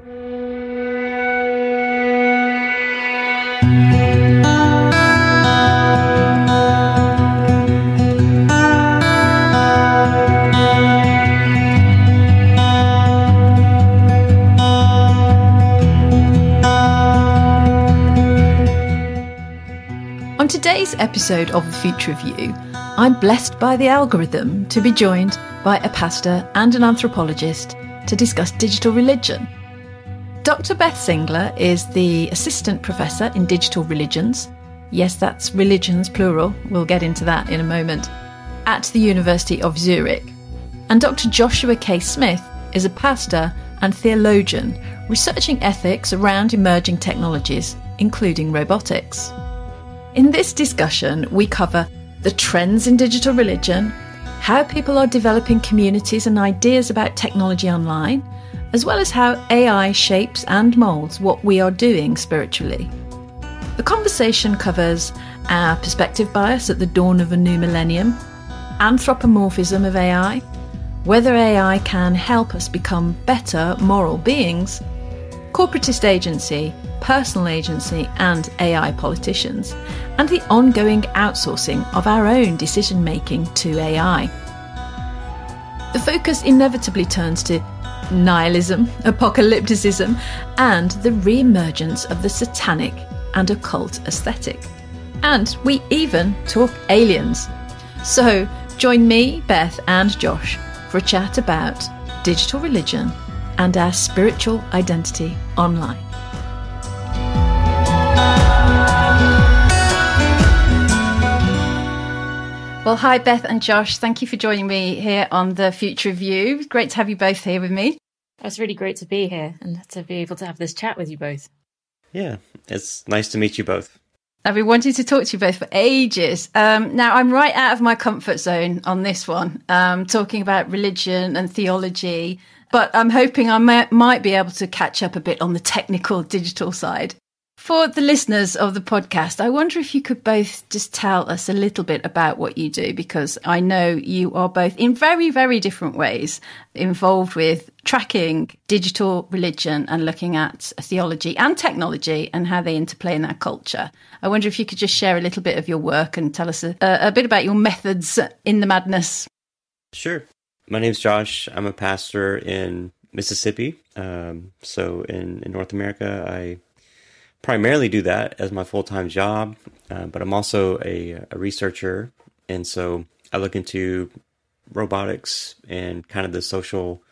On today's episode of The Future of You, I'm blessed by the algorithm to be joined by a pastor and an anthropologist to discuss digital religion. Dr. Beth Singler is the Assistant Professor in Digital Religions. Yes, that's religions plural. We'll get into that in a moment. At the University of Zurich. And Dr. Joshua K. Smith is a pastor and theologian researching ethics around emerging technologies, including robotics. In this discussion, we cover the trends in digital religion, how people are developing communities and ideas about technology online, as well as how AI shapes and moulds what we are doing spiritually. The conversation covers our perspective bias at the dawn of a new millennium, anthropomorphism of AI, whether AI can help us become better moral beings, corporatist agency, personal agency, and AI politicians, and the ongoing outsourcing of our own decision making to AI. The focus inevitably turns to nihilism, apocalypticism, and the re emergence of the satanic and occult aesthetic. And we even talk aliens. So join me, Beth, and Josh for a chat about digital religion and our spiritual identity online. Well, hi, Beth and Josh. Thank you for joining me here on the Future of You. Great to have you both here with me. It's really great to be here and to be able to have this chat with you both. Yeah, it's nice to meet you both. I've been wanting to talk to you both for ages. Um, now, I'm right out of my comfort zone on this one, um, talking about religion and theology, but I'm hoping I may, might be able to catch up a bit on the technical digital side. For the listeners of the podcast, I wonder if you could both just tell us a little bit about what you do, because I know you are both in very, very different ways involved with tracking digital religion and looking at theology and technology and how they interplay in our culture. I wonder if you could just share a little bit of your work and tell us a, a bit about your methods in the madness. Sure. My name's Josh. I'm a pastor in Mississippi. Um, so in, in North America, I primarily do that as my full time job, uh, but I'm also a, a, researcher. And so I look into robotics and kind of the social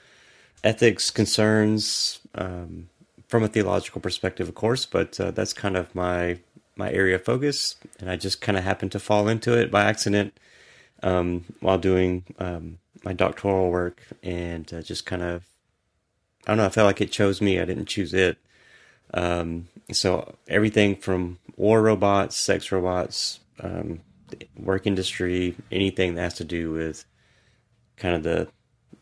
ethics concerns um, from a theological perspective, of course, but uh, that's kind of my my area of focus. And I just kind of happened to fall into it by accident um, while doing um, my doctoral work and uh, just kind of, I don't know, I felt like it chose me. I didn't choose it. Um, so everything from war robots, sex robots, um, work industry, anything that has to do with kind of the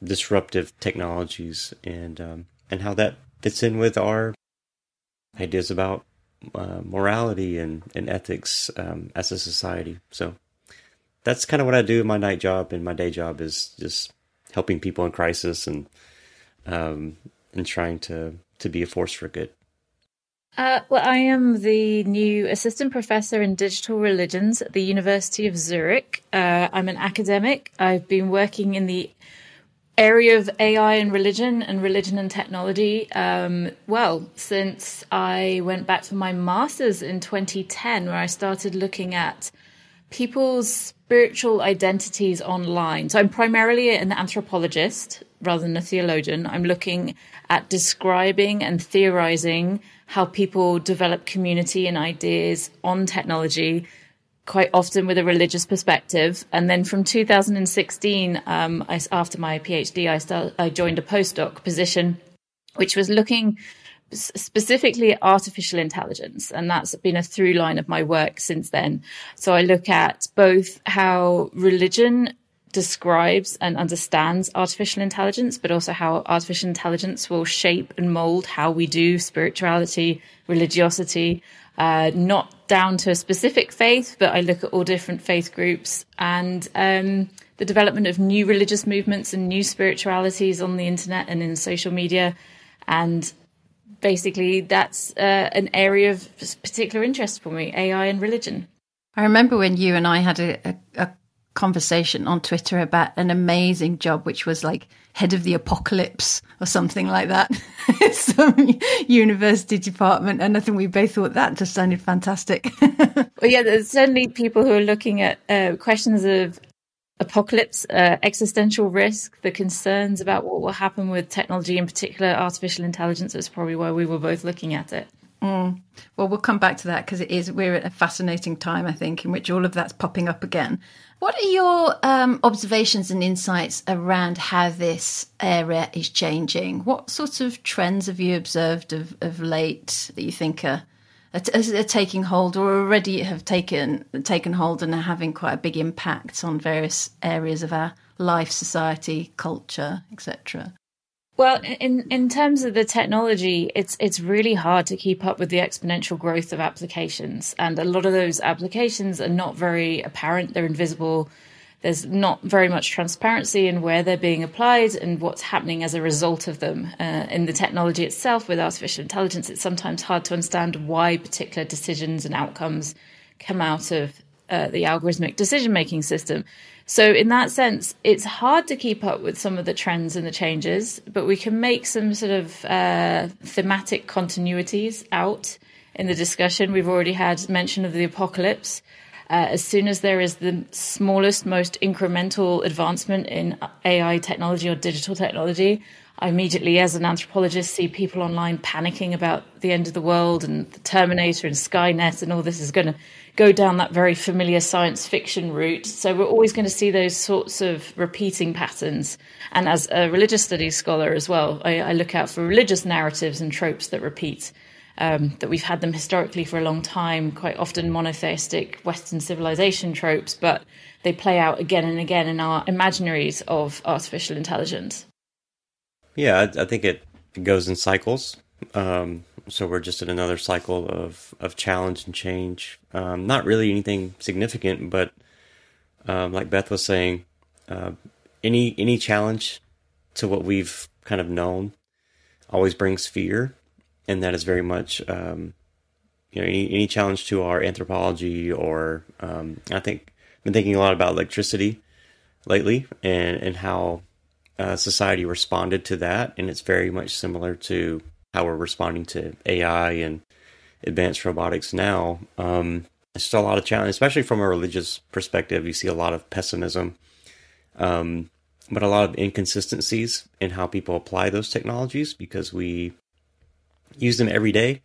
disruptive technologies and um, and how that fits in with our ideas about uh, morality and, and ethics um, as a society. So that's kind of what I do in my night job, and my day job is just helping people in crisis and um, and trying to to be a force for good. Uh, well, I am the new assistant professor in digital religions at the University of Zurich. Uh, I'm an academic. I've been working in the area of AI and religion and religion and technology, um, well, since I went back for my master's in 2010, where I started looking at people's spiritual identities online. So I'm primarily an anthropologist rather than a theologian. I'm looking at describing and theorizing how people develop community and ideas on technology, quite often with a religious perspective. And then from 2016, um, I, after my PhD, I, start, I joined a postdoc position, which was looking specifically artificial intelligence. And that's been a through line of my work since then. So I look at both how religion describes and understands artificial intelligence, but also how artificial intelligence will shape and mold how we do spirituality, religiosity, uh, not down to a specific faith, but I look at all different faith groups and um, the development of new religious movements and new spiritualities on the internet and in social media. And basically that's uh, an area of particular interest for me AI and religion. I remember when you and I had a, a, a conversation on Twitter about an amazing job, which was like head of the apocalypse or something like that, some university department. And I think we both thought that just sounded fantastic. well, yeah, there's certainly people who are looking at uh, questions of apocalypse, uh, existential risk, the concerns about what will happen with technology, in particular artificial intelligence. That's probably why we were both looking at it. Mm. Well, we'll come back to that because it is we're at a fascinating time, I think, in which all of that's popping up again. What are your um, observations and insights around how this area is changing? What sorts of trends have you observed of, of late that you think are, are, are taking hold or already have taken taken hold and are having quite a big impact on various areas of our life, society, culture, etc.? Well, in in terms of the technology, it's it's really hard to keep up with the exponential growth of applications, and a lot of those applications are not very apparent. They're invisible. There's not very much transparency in where they're being applied and what's happening as a result of them. Uh, in the technology itself, with artificial intelligence, it's sometimes hard to understand why particular decisions and outcomes come out of uh, the algorithmic decision making system. So, in that sense, it's hard to keep up with some of the trends and the changes, but we can make some sort of uh, thematic continuities out in the discussion. We've already had mention of the apocalypse. Uh, as soon as there is the smallest, most incremental advancement in AI technology or digital technology, I immediately, as an anthropologist, see people online panicking about the end of the world and the Terminator and Skynet and all this is going to go down that very familiar science fiction route. So we're always going to see those sorts of repeating patterns. And as a religious studies scholar as well, I, I look out for religious narratives and tropes that repeat. Um, that we've had them historically for a long time, quite often monotheistic Western civilization tropes, but they play out again and again in our imaginaries of artificial intelligence. Yeah, I, I think it goes in cycles. Um, so we're just in another cycle of, of challenge and change. Um, not really anything significant, but um, like Beth was saying, uh, any any challenge to what we've kind of known always brings fear, and that is very much um, you know any, any challenge to our anthropology or um, I think I've been thinking a lot about electricity lately and and how uh, society responded to that, and it's very much similar to how we're responding to AI and advanced robotics now. Um, there's still a lot of challenge, especially from a religious perspective. You see a lot of pessimism, um, but a lot of inconsistencies in how people apply those technologies because we use them every day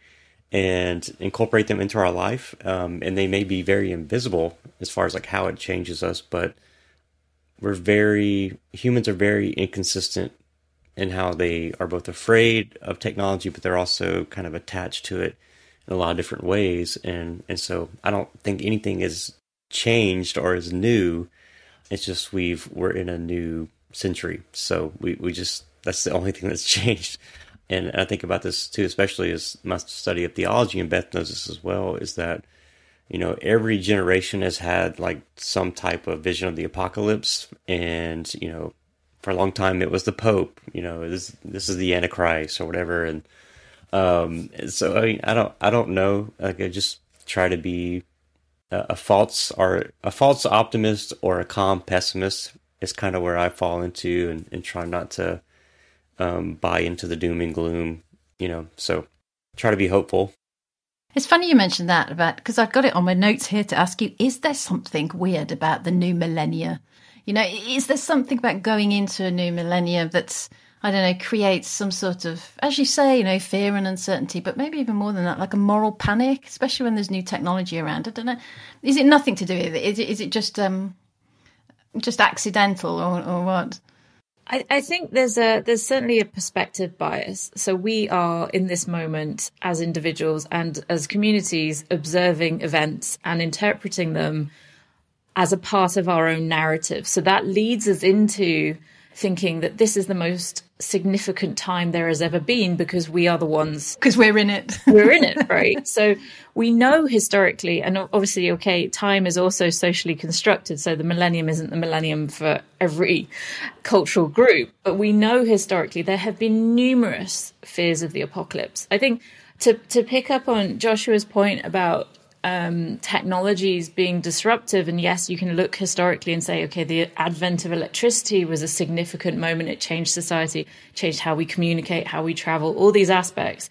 and incorporate them into our life. Um, and they may be very invisible as far as like how it changes us, but we're very humans are very inconsistent in how they are both afraid of technology, but they're also kind of attached to it in a lot of different ways. And and so I don't think anything is changed or is new. It's just we've we're in a new century, so we we just that's the only thing that's changed. And I think about this too, especially as my study of theology, and Beth knows this as well, is that you know, every generation has had like some type of vision of the apocalypse, and you know, for a long time it was the Pope. You know, this this is the Antichrist or whatever, and um, so I mean, I don't I don't know. Like I just try to be a, a false or a false optimist or a calm pessimist is kind of where I fall into, and, and try not to um, buy into the doom and gloom. You know, so try to be hopeful it's funny you mentioned that about because I've got it on my notes here to ask you: Is there something weird about the new millennia? You know, is there something about going into a new millennia that's I don't know creates some sort of, as you say, you know, fear and uncertainty, but maybe even more than that, like a moral panic, especially when there's new technology around. I don't know. Is it nothing to do with it? Is it, is it just um just accidental or, or what? I, I, think there's a there's certainly a perspective bias. So we are in this moment as individuals and as communities observing events and interpreting them as a part of our own narrative. So that leads us into thinking that this is the most significant time there has ever been because we are the ones because we're in it. We're in it right? So we know historically and obviously okay time is also socially constructed so the millennium isn't the millennium for every cultural group but we know historically there have been numerous fears of the apocalypse. I think to to pick up on joshua's point about um, technologies being disruptive. And yes, you can look historically and say, okay, the advent of electricity was a significant moment. It changed society, changed how we communicate, how we travel, all these aspects.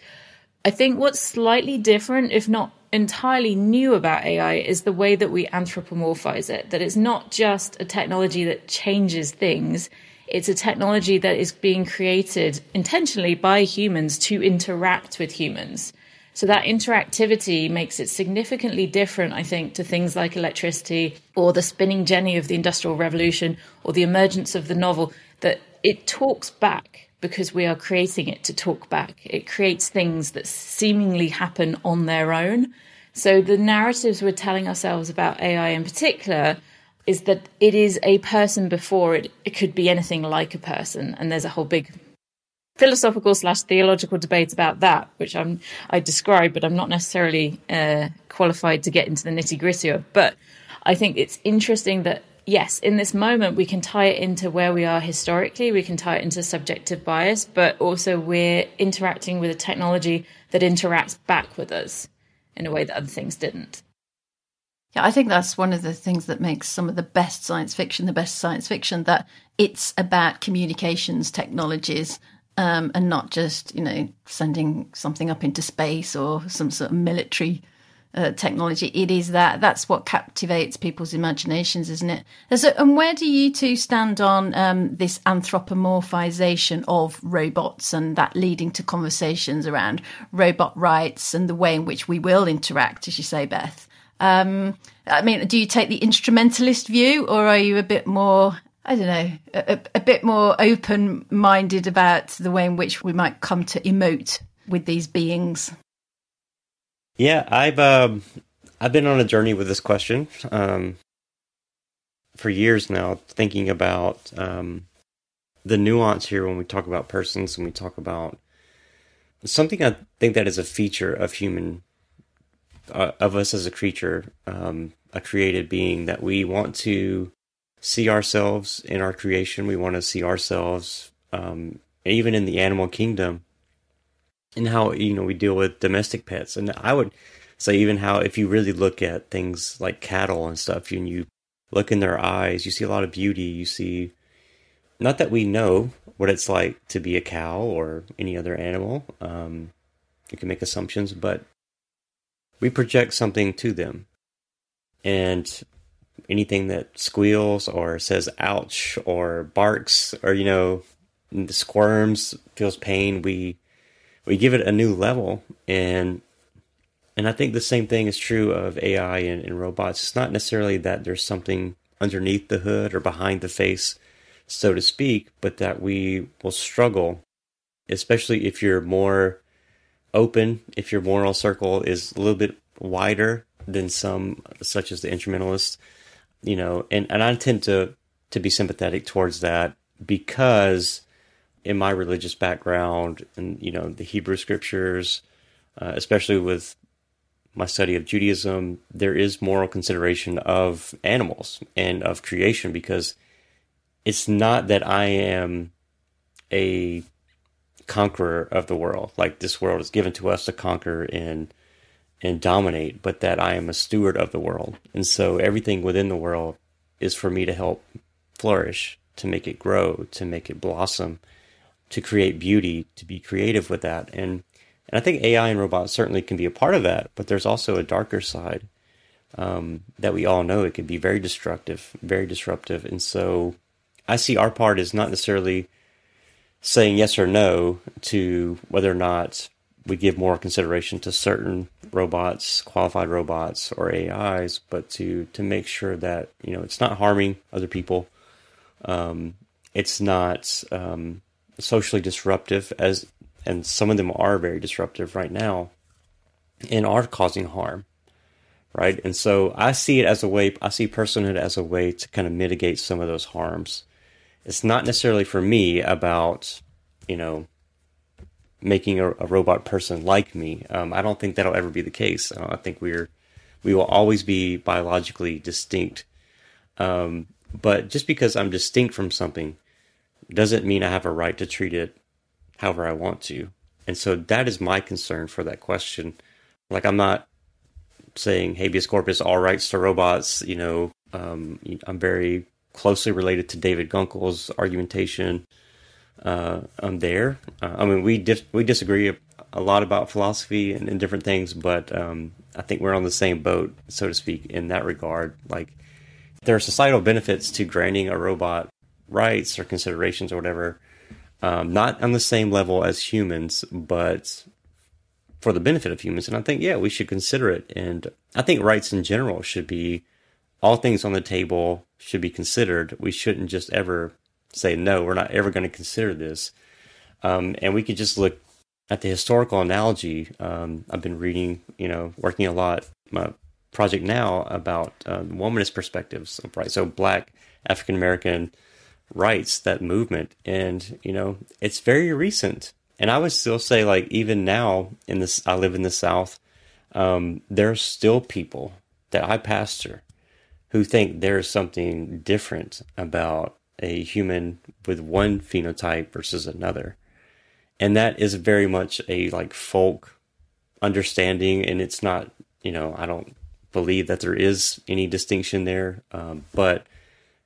I think what's slightly different, if not entirely new about AI, is the way that we anthropomorphize it. That it's not just a technology that changes things. It's a technology that is being created intentionally by humans to interact with humans. So that interactivity makes it significantly different, I think, to things like electricity or the spinning jenny of the Industrial Revolution or the emergence of the novel, that it talks back because we are creating it to talk back. It creates things that seemingly happen on their own. So the narratives we're telling ourselves about AI in particular is that it is a person before it, it could be anything like a person. And there's a whole big philosophical slash theological debates about that, which I'm I describe, but I'm not necessarily uh, qualified to get into the nitty gritty of. But I think it's interesting that yes, in this moment we can tie it into where we are historically, we can tie it into subjective bias, but also we're interacting with a technology that interacts back with us in a way that other things didn't. Yeah, I think that's one of the things that makes some of the best science fiction the best science fiction that it's about communications technologies um, and not just you know sending something up into space or some sort of military uh, technology. It is that that's what captivates people's imaginations, isn't it? So, and where do you two stand on um, this anthropomorphization of robots and that leading to conversations around robot rights and the way in which we will interact, as you say, Beth? Um, I mean, do you take the instrumentalist view, or are you a bit more I don't know, a, a bit more open minded about the way in which we might come to emote with these beings. Yeah, I've um, I've been on a journey with this question um, for years now, thinking about um, the nuance here when we talk about persons and we talk about something I think that is a feature of human uh, of us as a creature, um, a created being that we want to see ourselves in our creation. We want to see ourselves, um, even in the animal kingdom, and how you know we deal with domestic pets. And I would say even how if you really look at things like cattle and stuff, and you look in their eyes, you see a lot of beauty. You see, not that we know what it's like to be a cow or any other animal. Um, you can make assumptions, but we project something to them. And anything that squeals or says ouch or barks or you know squirms feels pain we we give it a new level and and I think the same thing is true of AI and, and robots. It's not necessarily that there's something underneath the hood or behind the face, so to speak, but that we will struggle, especially if you're more open, if your moral circle is a little bit wider than some, such as the instrumentalists, you know, and, and I tend to, to be sympathetic towards that because in my religious background and, you know, the Hebrew scriptures, uh, especially with my study of Judaism, there is moral consideration of animals and of creation because it's not that I am a conqueror of the world. Like this world is given to us to conquer and and dominate, but that I am a steward of the world. And so everything within the world is for me to help flourish, to make it grow, to make it blossom, to create beauty, to be creative with that. And and I think AI and robots certainly can be a part of that, but there's also a darker side um, that we all know. It can be very destructive, very disruptive. And so I see our part as not necessarily saying yes or no to whether or not we give more consideration to certain robots, qualified robots or AIs, but to to make sure that you know it's not harming other people, um, it's not um, socially disruptive as and some of them are very disruptive right now, and are causing harm, right? And so I see it as a way. I see personhood as a way to kind of mitigate some of those harms, it's not necessarily for me about you know making a, a robot person like me. Um, I don't think that'll ever be the case. Uh, I think we're we will always be biologically distinct. Um, but just because I'm distinct from something doesn't mean I have a right to treat it however I want to. And so that is my concern for that question. Like I'm not saying habeas corpus all rights to robots. You know, um, I'm very closely related to David Gunkel's argumentation uh, um, there. Uh, I mean, we dis- we disagree a, lot about philosophy and, and different things, but um, I think we're on the same boat, so to speak, in that regard. Like, there are societal benefits to granting a robot rights or considerations or whatever, um, not on the same level as humans, but for the benefit of humans. And I think, yeah, we should consider it. And I think rights in general should be all things on the table should be considered. We shouldn't just ever say no, we're not ever going to consider this. Um, and we could just look at the historical analogy. Um, I've been reading, you know, working a lot my project now about um, womanist perspectives, right? So black African American rights, that movement, and you know, it's very recent. And I would still say, like, even now in this, I live in the South. Um, there are still people that I pastor who think there is something different about a human with one phenotype versus another. And that is very much a like folk understanding. And it's not, you know, I don't believe that there is any distinction there. Um, but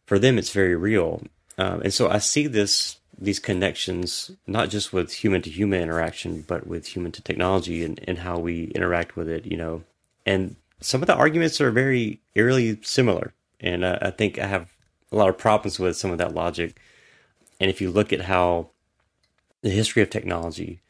for them, it's very real. Um, and so I see this, these connections, not just with human to human interaction, but with human to technology and, and how we interact with it, you know. And some of the arguments are very eerily similar. And uh, I think I have a lot of problems with some of that logic. And if you look at how the history of technology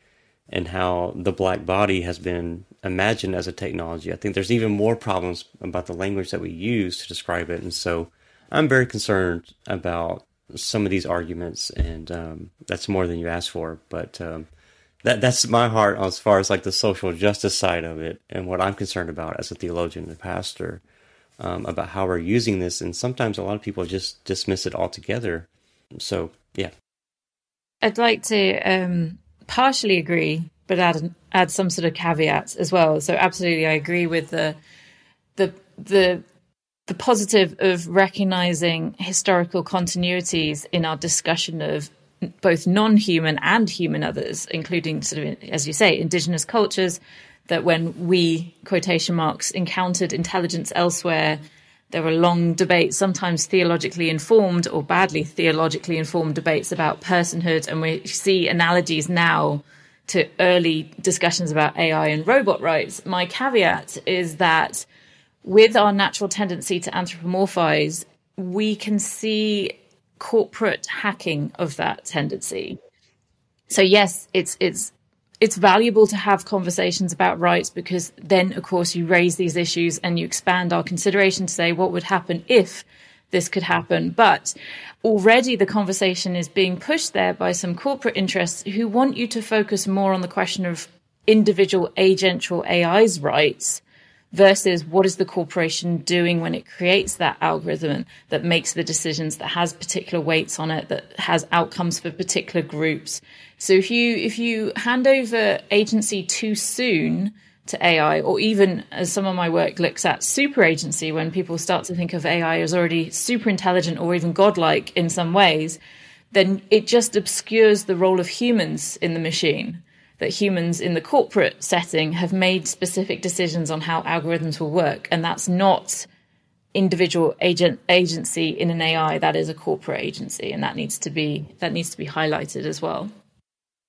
and how the black body has been imagined as a technology, I think there's even more problems about the language that we use to describe it. And so I'm very concerned about some of these arguments, and um, that's more than you asked for. But um, that that's my heart as far as like the social justice side of it, and what I'm concerned about as a theologian and pastor um, about how we're using this, and sometimes a lot of people just dismiss it altogether. So, yeah. I'd like to um, partially agree, but add add some sort of caveats as well. So, absolutely, I agree with the the the the positive of recognizing historical continuities in our discussion of both non-human and human others, including sort of, as you say, indigenous cultures, that when we, quotation marks, encountered intelligence elsewhere, there were long debates, sometimes theologically informed or badly theologically informed debates about personhood. And we see analogies now to early discussions about AI and robot rights. My caveat is that with our natural tendency to anthropomorphize, we can see corporate hacking of that tendency. So yes, it's it's it's valuable to have conversations about rights because then, of course, you raise these issues and you expand our consideration to say what would happen if this could happen. But already the conversation is being pushed there by some corporate interests who want you to focus more on the question of individual agential AI's rights versus what is the corporation doing when it creates that algorithm that makes the decisions that has particular weights on it that has outcomes for particular groups so if you if you hand over agency too soon to AI, or even as some of my work looks at super agency, when people start to think of AI as already super intelligent or even godlike in some ways, then it just obscures the role of humans in the machine. That humans in the corporate setting have made specific decisions on how algorithms will work, and that's not individual agent agency in an AI. That is a corporate agency, and that needs to be that needs to be highlighted as well.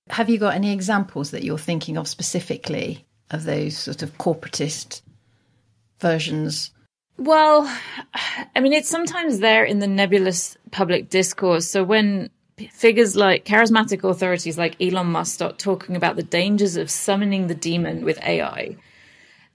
Have you got any examples that you're thinking of specifically of those sort of corporatist versions? Well, I mean, it's sometimes there in the nebulous public discourse. So when figures like charismatic authorities like Elon Musk start talking about the dangers of summoning the demon with AI,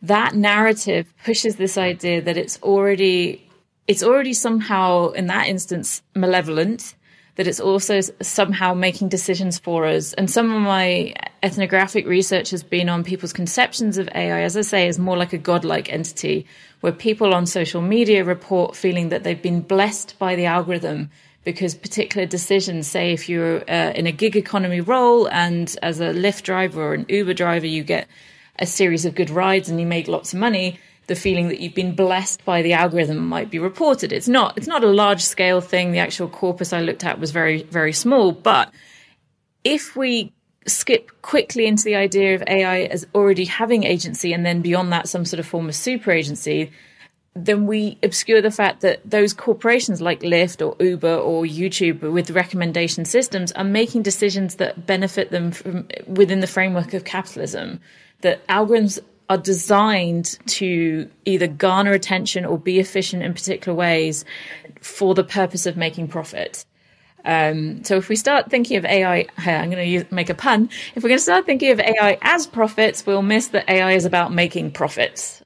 that narrative pushes this idea that it's already it's already somehow in that instance malevolent that it's also somehow making decisions for us. And some of my ethnographic research has been on people's conceptions of AI, as I say, as more like a godlike entity, where people on social media report feeling that they've been blessed by the algorithm because particular decisions, say if you're uh, in a gig economy role and as a Lyft driver or an Uber driver, you get a series of good rides and you make lots of money, the feeling that you've been blessed by the algorithm might be reported. It's not, it's not a large scale thing. The actual corpus I looked at was very, very small. But if we skip quickly into the idea of AI as already having agency and then beyond that, some sort of form of super agency, then we obscure the fact that those corporations like Lyft or Uber or YouTube with recommendation systems are making decisions that benefit them from within the framework of capitalism. That algorithms are designed to either garner attention or be efficient in particular ways for the purpose of making profit. Um, so if we start thinking of AI, I'm going to make a pun. If we're going to start thinking of AI as profits, we'll miss that AI is about making profits.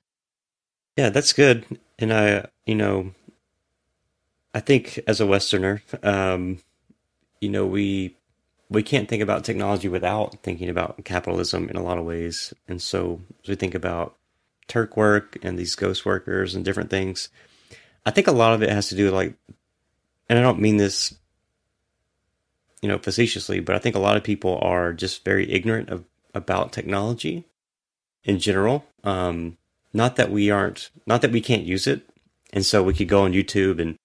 Yeah, that's good. And I, you know, I think as a Westerner, um, you know, we we can't think about technology without thinking about capitalism in a lot of ways. And so as we think about Turk work and these ghost workers and different things, I think a lot of it has to do with like, and I don't mean this, you know, facetiously, but I think a lot of people are just very ignorant of about technology in general. Um, not that we aren't, not that we can't use it. And so we could go on YouTube and,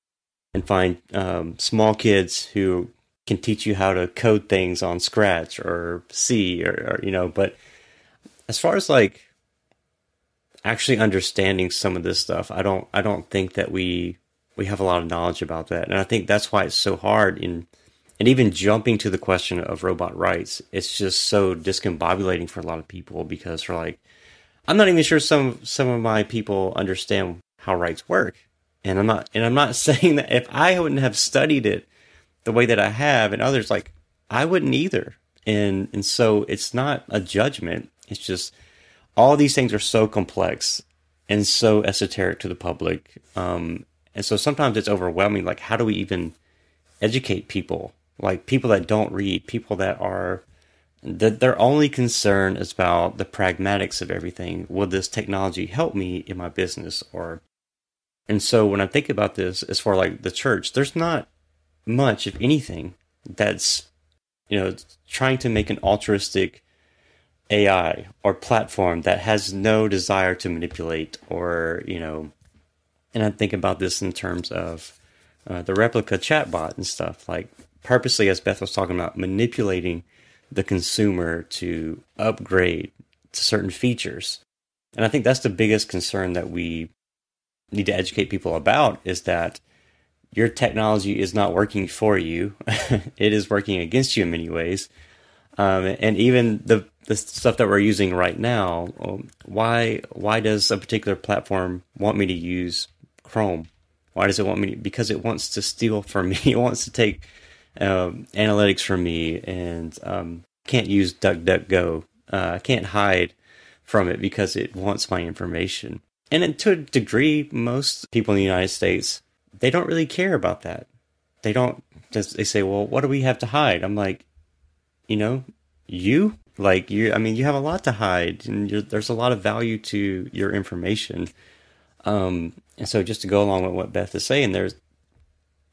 and find um, small kids who can teach you how to code things on Scratch or C or, or you know, but as far as like actually understanding some of this stuff, I don't, I don't think that we, we have a lot of knowledge about that. And I think that's why it's so hard in, and even jumping to the question of robot rights, it's just so discombobulating for a lot of people because they're like, I'm not even sure some some of my people understand how rights work. And I'm not and I'm not saying that if I wouldn't have studied it the way that I have and others like I wouldn't either. And and so it's not a judgment. It's just all these things are so complex and so esoteric to the public. Um, and so sometimes it's overwhelming. Like, how do we even educate people? Like people that don't read, people that are that their only concern is about the pragmatics of everything. Will this technology help me in my business? Or, and so when I think about this, as far like the church, there's not much, if anything, that's you know trying to make an altruistic AI or platform that has no desire to manipulate or you know. And I think about this in terms of uh, the Replika chatbot and stuff, like purposely, as Beth was talking about, manipulating the consumer to upgrade to certain features. And I think that's the biggest concern that we need to educate people about is that your technology is not working for you. it is working against you in many ways. Um, and even the the stuff that we're using right now, um, why why does a particular platform want me to use Chrome? Why does it want me? To, because it wants to steal from me. It wants to take um, analytics from me and um, can't use DuckDuckGo. Uh, I can't hide from it because it wants my information. And to a degree, most people in the United States, they don't really care about that. They don't, they say, well, what do we have to hide? I'm like, you know, you, like you, I mean, you have a lot to hide and there's a lot of value to your information. Um, and so just to go along with what Beth is saying, there's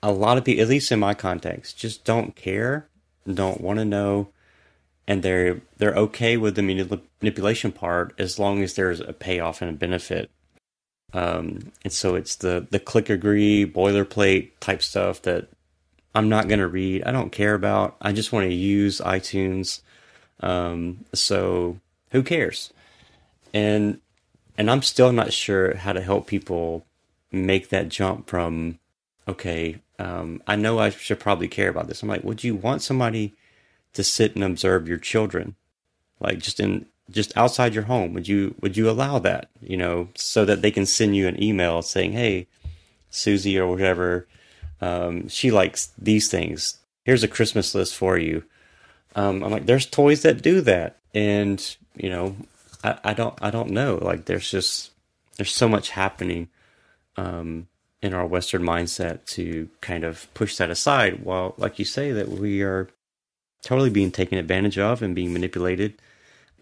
a lot of people, at least in my context, just don't care, don't want to know, and they're they're okay with the manipulation part as long as there's a payoff and a benefit. Um, and so it's the the click agree boilerplate type stuff that I'm not going to read. I don't care about. I just want to use iTunes. Um, so who cares? And and I'm still not sure how to help people make that jump from okay, um, I know I should probably care about this. I'm like, would you want somebody to sit and observe your children, like just in just outside your home? Would you would you allow that? You know, so that they can send you an email saying, "Hey, Susie or whatever, um, she likes these things. Here's a Christmas list for you." Um, I'm like, there's toys that do that, and you know, I, I don't I don't know. Like, there's just there's so much happening. Um, in our Western mindset to kind of push that aside. While, like you say, that we are totally being taken advantage of and being manipulated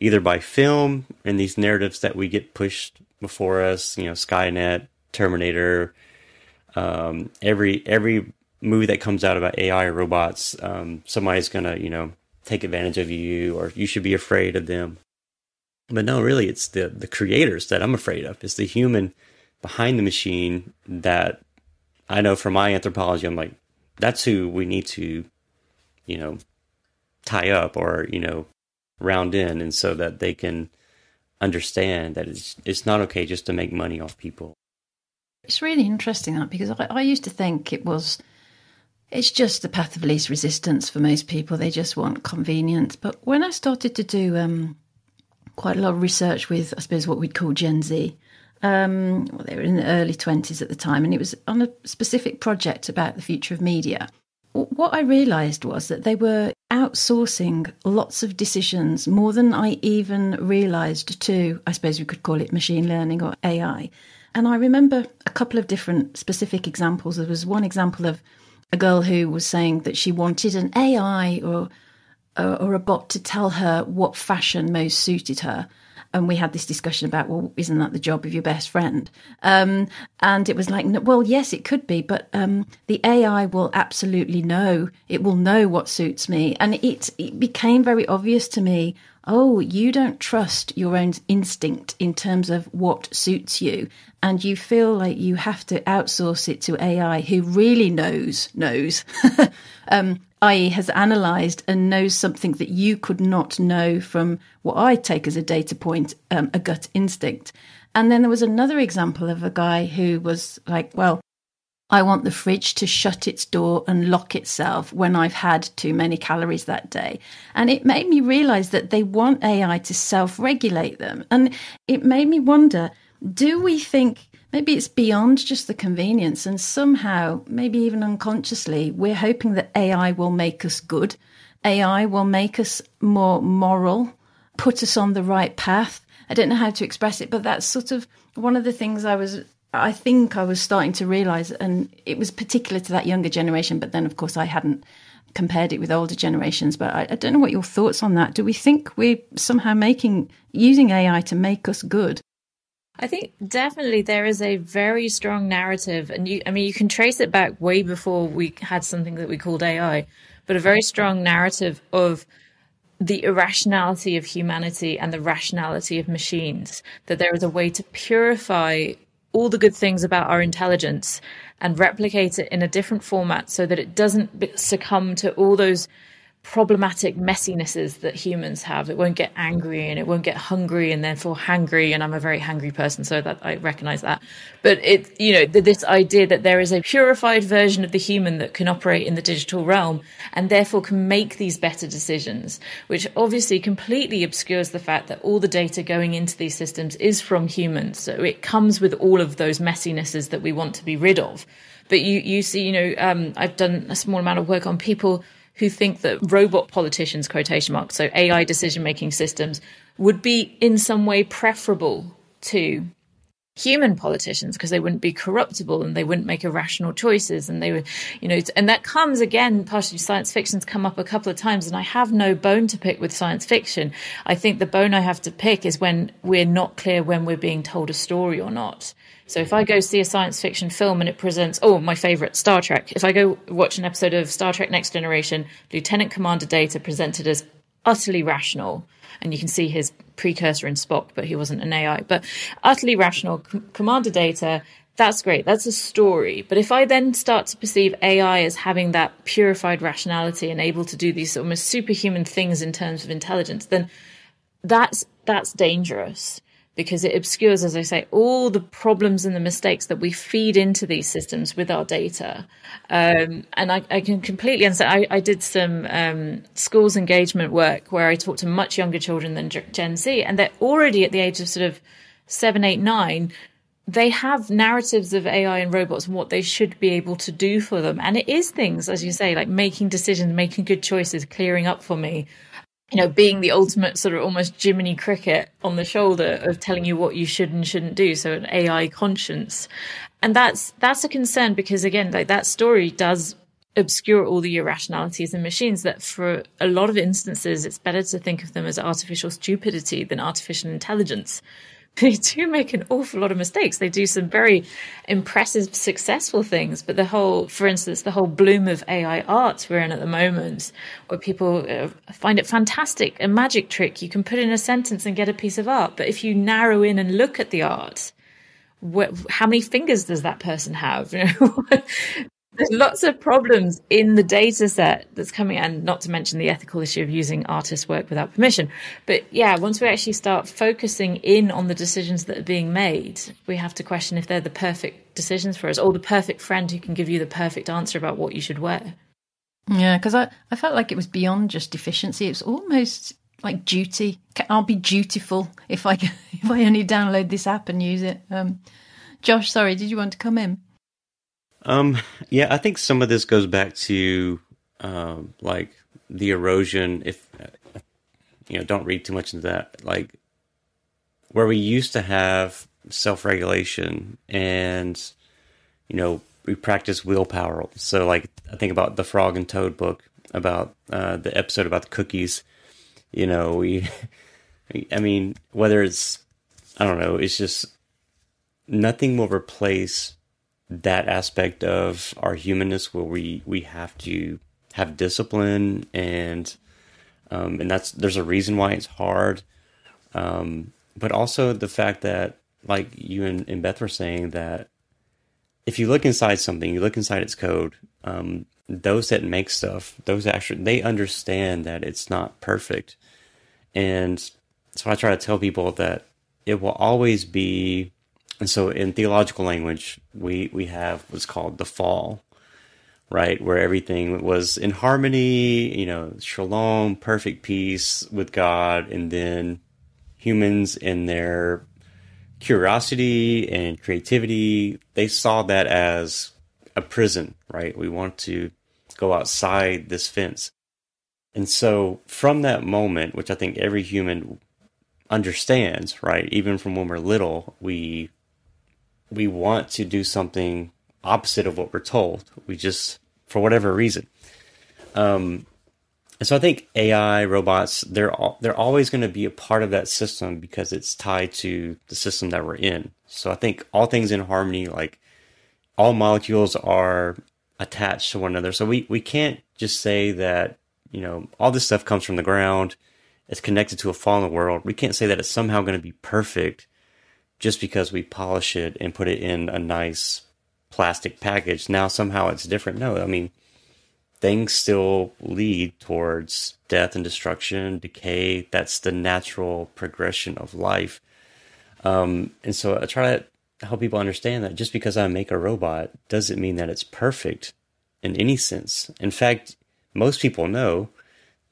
either by film and these narratives that we get pushed before us, you know, Skynet, Terminator, um, every every movie that comes out about AI robots, um, somebody's gonna, you know, take advantage of you or you should be afraid of them. But no, really, it's the the creators that I'm afraid of. It's the human behind the machine that I know from my anthropology. I'm like, that's who we need to, you know, tie up or you know, round in, and so that they can understand that it's it's not okay just to make money off people. It's really interesting that because I, I used to think it was it's just the path of least resistance for most people. They just want convenience. But when I started to do um, quite a lot of research with, I suppose, what we'd call Gen Z. Um, well, they were in the early 20s at the time, and it was on a specific project about the future of media. What I realised was that they were outsourcing lots of decisions more than I even realised to, I suppose we could call it machine learning or AI. And I remember a couple of different specific examples. There was one example of a girl who was saying that she wanted an AI or uh, or a bot to tell her what fashion most suited her. And we had this discussion about, well, isn't that the job of your best friend? Um, and it was like, well, yes, it could be, but um, the AI will absolutely know. It will know what suits me. And it, it became very obvious to me oh, you don't trust your own instinct in terms of what suits you. And you feel like you have to outsource it to AI who really knows, knows. um, i.e., has analysed and knows something that you could not know from what I take as a data point, um, a gut instinct. And then there was another example of a guy who was like, well, I want the fridge to shut its door and lock itself when I've had too many calories that day. And it made me realize that they want AI to self regulate them. And it made me wonder do we think maybe it's beyond just the convenience and somehow maybe even unconsciously we're hoping that ai will make us good. Ai will make us more moral put us on the right path. I don't know how to express it but that's sort of one of the things i was i think i was starting to realize and it was particular to that younger generation but then of course i hadn't compared it with older generations. But I, I don't know what your thoughts on that. Do we think we're somehow making using ai to make us good I think definitely there is a very strong narrative, and you, I mean, you can trace it back way before we had something that we called AI, but a very strong narrative of the irrationality of humanity and the rationality of machines. That there is a way to purify all the good things about our intelligence and replicate it in a different format so that it doesn't succumb to all those problematic messinesses that humans have. It won't get angry and it won't get hungry and therefore hangry. And I'm a very hungry person, so that I recognize that. But it, you know, this idea that there is a purified version of the human that can operate in the digital realm and therefore can make these better decisions, which obviously completely obscures the fact that all the data going into these systems is from humans. So it comes with all of those messinesses that we want to be rid of. But you, you see, you know, um, I've done a small amount of work on people who think that robot politicians, quotation marks, so AI decision making systems, would be in some way preferable to human politicians because they wouldn't be corruptible and they wouldn't make irrational choices and they would you know and that comes again partially science fiction's come up a couple of times and i have no bone to pick with science fiction. I think the bone i have to pick is when we're not clear when we're being told a story or not so if I go see a science fiction film and it presents, oh, my favorite, Star Trek. If I go watch an episode of Star Trek Next Generation, Lieutenant Commander Data presented as utterly rational, and you can see his precursor in Spock, but he wasn't an AI, but utterly rational, Com- Commander Data. That's great. That's a story. But if I then start to perceive AI as having that purified rationality and able to do these almost superhuman things in terms of intelligence, then that's that's dangerous because it obscures, as I say, all the problems and the mistakes that we feed into these systems with our data. Um, and I, I, can completely understand. I, I did some um, schools engagement work where I talked to much younger children than Gen Z, and they're already at the age of sort of seven, eight, nine. They have narratives of AI and robots and what they should be able to do for them. And it is things, as you say, like making decisions, making good choices, clearing up for me you know, being the ultimate sort of almost Jiminy Cricket on the shoulder of telling you what you should and shouldn't do. So an AI conscience. And that's, that's a concern because again, like that story does obscure all the irrationalities in machines that for a lot of instances, it's better to think of them as artificial stupidity than artificial intelligence they do make an awful lot of mistakes. They do some very impressive, successful things, but the whole, for instance, the whole bloom of AI art we're in at the moment, where people uh, find it fantastic, a magic trick. You can put in a sentence and get a piece of art, but if you narrow in and look at the art, how many fingers does that person have? There's lots of problems in the data set that's coming, and not to mention the ethical issue of using artist work without permission. But yeah, once we actually start focusing in on the decisions that are being made, we have to question if they're the perfect decisions for us or the perfect friend who can give you the perfect answer about what you should wear. Yeah, because I, I felt like it was beyond just efficiency. It's almost like duty. I'll be dutiful if I if I only download this app and use it. Um, Josh, sorry, did you want to come in? Um, yeah, I think some of this goes back to um, like the erosion. If you know, don't read too much into that. Like where we used to have self-regulation and you know we practice willpower. So like I think about the Frog and Toad book about uh, the episode about the cookies. You know, we. I mean, whether it's I don't know, it's just nothing will replace that aspect of our humanness where we we have to have discipline and um, and that's there's a reason why it's hard. Um, but also the fact that like you and, and, Beth were saying that if you look inside something you look inside its code um, those that make stuff those actually they understand that it's not perfect. And so I try to tell people that it will always be and so in theological language, we, we have what's called the fall, right? Where everything was in harmony, you know, shalom, perfect peace with God, and then humans in their curiosity and creativity, they saw that as a prison, right? We want to go outside this fence. And so from that moment, which I think every human understands, right? Even from when we're little, we we want to do something opposite of what we're told. We just, for whatever reason. Um, and so I think AI, robots, they're they're always going to be a part of that system because it's tied to the system that we're in. So I think all things in harmony, like all molecules are attached to one another. So we, we can't just say that, you know, all this stuff comes from the ground. It's connected to a fallen world. We can't say that it's somehow going to be perfect just because we polish it and put it in a nice plastic package, now somehow it's different. No, I mean, things still lead towards death and destruction, decay. That's the natural progression of life. Um, and so I try to help people understand that just because I make a robot doesn't mean that it's perfect in any sense. In fact, most people know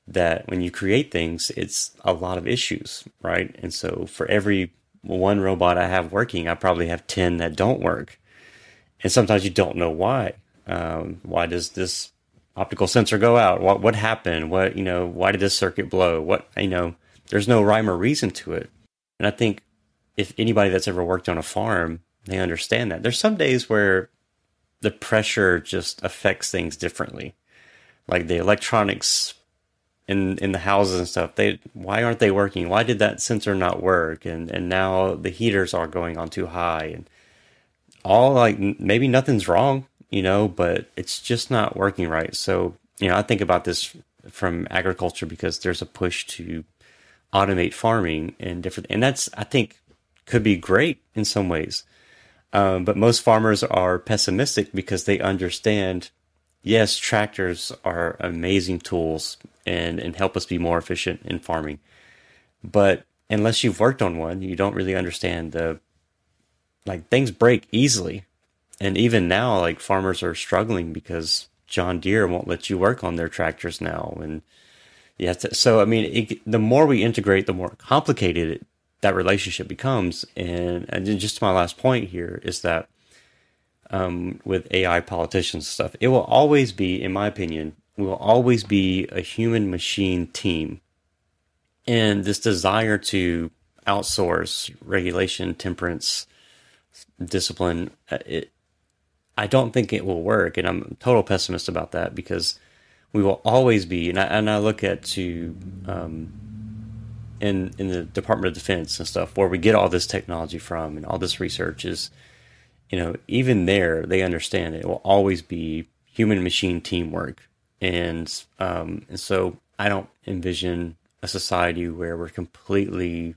that when you create things, it's a lot of issues, right? And so for every one robot I have working, I probably have 10 that don't work. And sometimes you don't know why. Um, why does this optical sensor go out? What, what happened? What, you know, why did this circuit blow? What, you know, there's no rhyme or reason to it. And I think if anybody that's ever worked on a farm, they understand that. There's some days where the pressure just affects things differently. Like the electronics in in the houses and stuff. They why aren't they working? Why did that sensor not work? And and now the heaters are going on too high and all like maybe nothing's wrong, you know, but it's just not working right. So, you know, I think about this from agriculture because there's a push to automate farming and different and that's I think could be great in some ways. Um, but most farmers are pessimistic because they understand yes, tractors are amazing tools and, and help us be more efficient in farming. But unless you've worked on one, you don't really understand the like things break easily. And even now, like farmers are struggling because John Deere won't let you work on their tractors now. And yeah, so I mean, it, the more we integrate, the more complicated it, that relationship becomes. And, and just my last point here is that um, with AI politicians stuff. It will always be, in my opinion, will always be a human machine team. And this desire to outsource regulation, temperance, discipline, uh, it, I don't think it will work. And I'm total pessimist about that because we will always be, and I, and I look at to, um, in in the Department of Defense and stuff, where we get all this technology from and all this research is, you know, even there they understand it will always be human machine teamwork, and um, and so I don't envision a society where we're completely.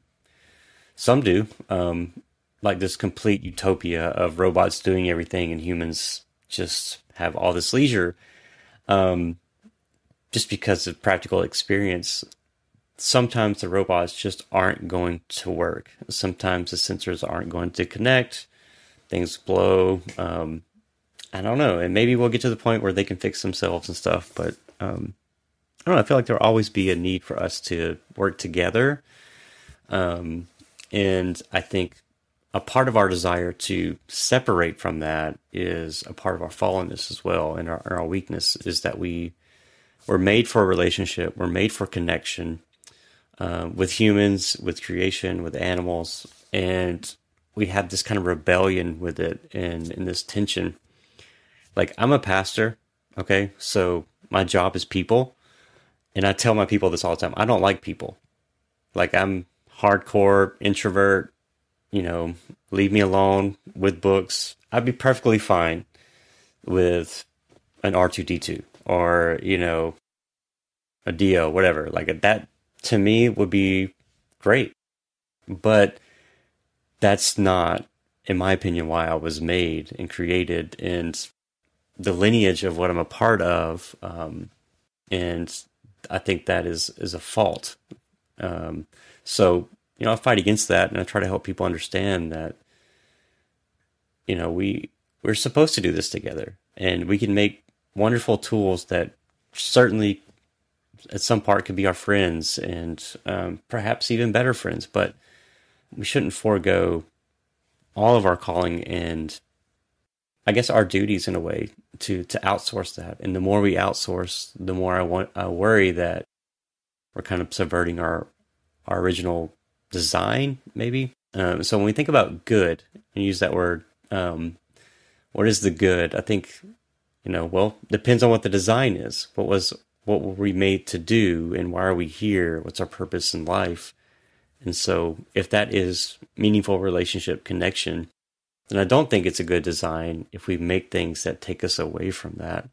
Some do, um, like this complete utopia of robots doing everything and humans just have all this leisure. Um, just because of practical experience, sometimes the robots just aren't going to work. Sometimes the sensors aren't going to connect. Things blow. Um, I don't know. And maybe we'll get to the point where they can fix themselves and stuff. But um, I don't know. I feel like there'll always be a need for us to work together. Um, and I think a part of our desire to separate from that is a part of our fallenness as well. And our, our weakness is that we, we're made for a relationship. We're made for connection uh, with humans, with creation, with animals, and we have this kind of rebellion with it and, and this tension. Like I'm a pastor, okay, so my job is people, and I tell my people this all the time. I don't like people. Like I'm hardcore introvert. You know, leave me alone with books. I'd be perfectly fine with an R2D2 or, you know, a Dio, whatever. Like that to me would be great. But that's not, in my opinion, why I was made and created and the lineage of what I'm a part of. Um, and I think that is, is a fault. Um, so, you know, I fight against that and I try to help people understand that, you know, we, we're supposed to do this together and we can make wonderful tools that certainly at some part could be our friends and um, perhaps even better friends, but we shouldn't forego all of our calling and I guess our duties in a way to to outsource that. And the more we outsource, the more I want I worry that we're kind of subverting our our original design, maybe. Um, so when we think about good and use that word, um, what is the good? I think you know, well, depends on what the design is. What was what were we made to do and why are we here? What's our purpose in life? And so if that is meaningful relationship connection, then I don't think it's a good design if we make things that take us away from that.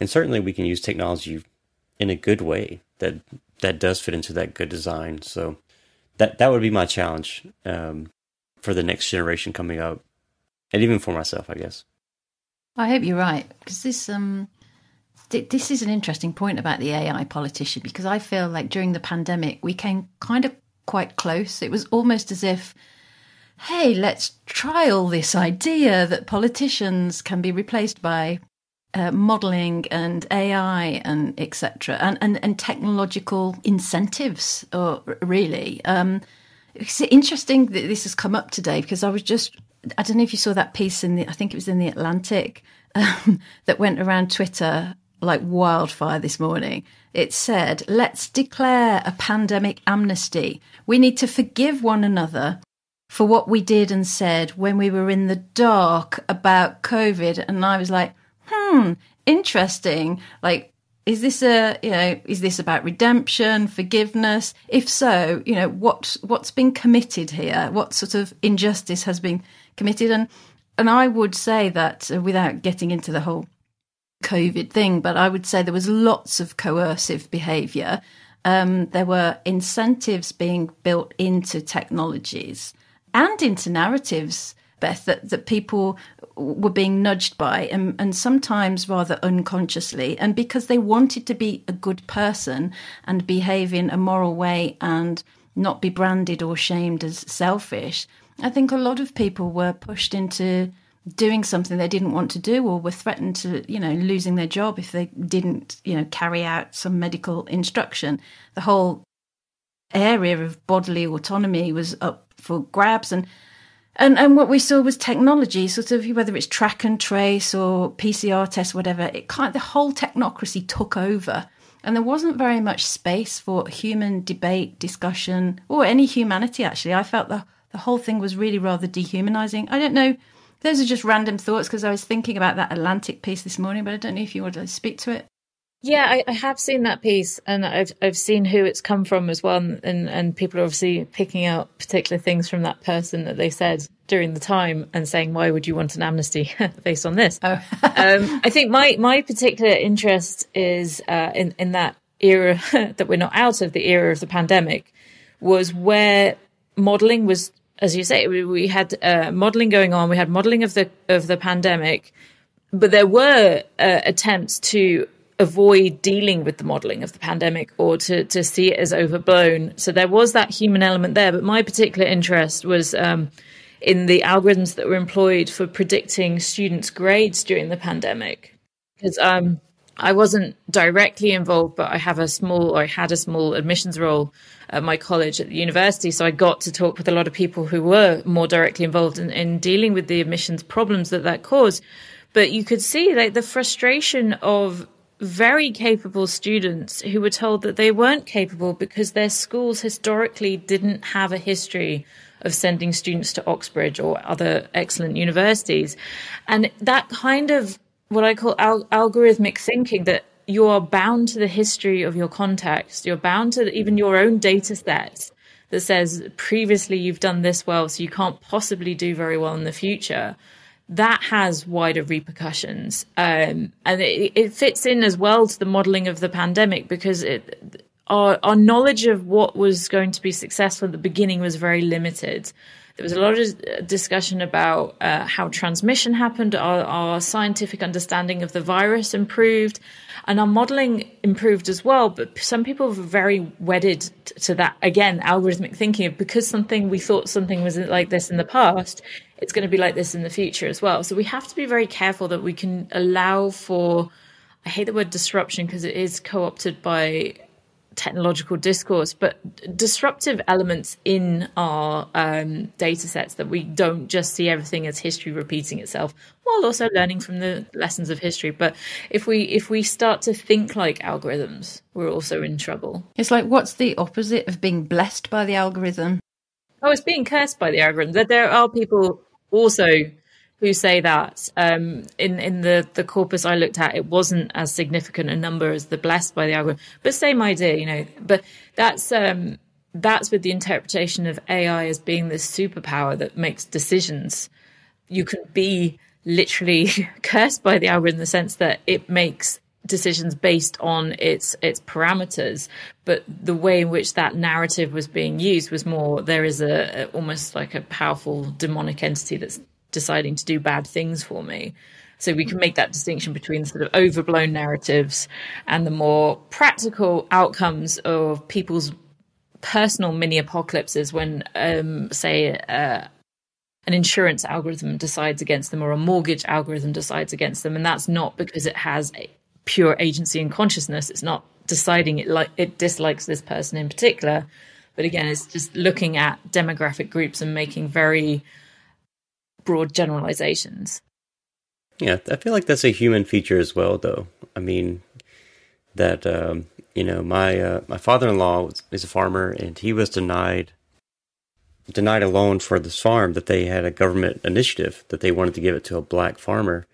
And certainly we can use technology in a good way that that does fit into that good design. So that that would be my challenge um, for the next generation coming up, and even for myself, I guess. I hope you're right because this um this is an interesting point about the AI politician because I feel like during the pandemic we came kind of quite close. It was almost as if, hey, let's trial this idea that politicians can be replaced by uh, modeling and AI and etc. And, and and technological incentives, or really. Um, it's interesting that this has come up today because I was just I don't know if you saw that piece in the I think it was in the Atlantic um, that went around Twitter like wildfire this morning. It said, let's declare a pandemic amnesty. We need to forgive one another for what we did and said when we were in the dark about COVID. And I was like, hmm, interesting. Like, is this a, you know, is this about redemption, forgiveness? If so, you know, what, what's been committed here? What sort of injustice has been committed? And, and I would say that uh, without getting into the whole COVID thing, but I would say there was lots of coercive behaviour. Um, there were incentives being built into technologies and into narratives, Beth, that, that people were being nudged by, and, and sometimes rather unconsciously, and because they wanted to be a good person and behave in a moral way and not be branded or shamed as selfish. I think a lot of people were pushed into doing something they didn't want to do or were threatened to, you know, losing their job if they didn't, you know, carry out some medical instruction. The whole area of bodily autonomy was up for grabs and and and what we saw was technology, sort of whether it's track and trace or PCR tests, whatever. It kind the whole technocracy took over, and there wasn't very much space for human debate, discussion, or any humanity. Actually, I felt the the whole thing was really rather dehumanizing. I don't know those are just random thoughts because I was thinking about that Atlantic piece this morning, but I don't know if you want to speak to it. Yeah, I, I, have seen that piece, and I've I've seen who it's come from as well, and and people are obviously picking out particular things from that person that they said during the time and saying, "Why would you want an amnesty based on this?" Oh. um, I think my my particular interest is uh, in in that era that we're not out of the era of the pandemic was where modeling was, as you say, we, we had uh, modeling going on. We had modeling of the of the pandemic, but there were uh, attempts to avoid dealing with the modeling of the pandemic or to, to see it as overblown. So there was that human element there. But my particular interest was um, in the algorithms that were employed for predicting students' grades during the pandemic. Because um, I wasn't directly involved, but I have a small, or I had a small admissions role at my college at the university. So I got to talk with a lot of people who were more directly involved in, in dealing with the admissions problems that that caused. But you could see like the frustration of very capable students who were told that they weren't capable because their schools historically didn't have a history of sending students to Oxbridge or other excellent universities. And that kind of what I call al- algorithmic thinking that you are bound to the history of your context, you're bound to even your own data set that says previously you've done this well, so you can't possibly do very well in the future that has wider repercussions. Um, and it, it, fits in as well to the modeling of the pandemic because it, our, our knowledge of what was going to be successful at the beginning was very limited. There was a lot of discussion about uh, how transmission happened, our, our, scientific understanding of the virus improved, and our modeling improved as well. But some people were very wedded to that, again, algorithmic thinking because something we thought something was like this in the past, it's going to be like this in the future as well. So we have to be very careful that we can allow for, I hate the word disruption because it is co opted by technological discourse, but disruptive elements in our um, data sets that we don't just see everything as history repeating itself, while also learning from the lessons of history. But if we if we start to think like algorithms, we're also in trouble. It's like what's the opposite of being blessed by the algorithm? Oh, it's being cursed by the algorithm. That there are people also who say that um, in in the the corpus I looked at, it wasn't as significant a number as the blessed by the algorithm, but same idea, you know. But that's um, that's with the interpretation of AI as being this superpower that makes decisions. You can be literally cursed by the algorithm in the sense that it makes decisions based on its its parameters but the way in which that narrative was being used was more there is a, a, almost like a powerful demonic entity that's deciding to do bad things for me so we can make that distinction between sort of overblown narratives and the more practical outcomes of people's personal mini apocalypses when um, say uh, an insurance algorithm decides against them or a mortgage algorithm decides against them and that's not because it has pure agency and consciousness. It's not deciding it like it dislikes this person in particular. But again, it's just looking at demographic groups and making very broad generalizations. Yeah, I feel like that's a human feature as well, though. I mean, that um, you know, my uh, my father-in-law is a farmer, and he was denied denied a loan for this farm that they had a government initiative that they wanted to give it to a black farmer,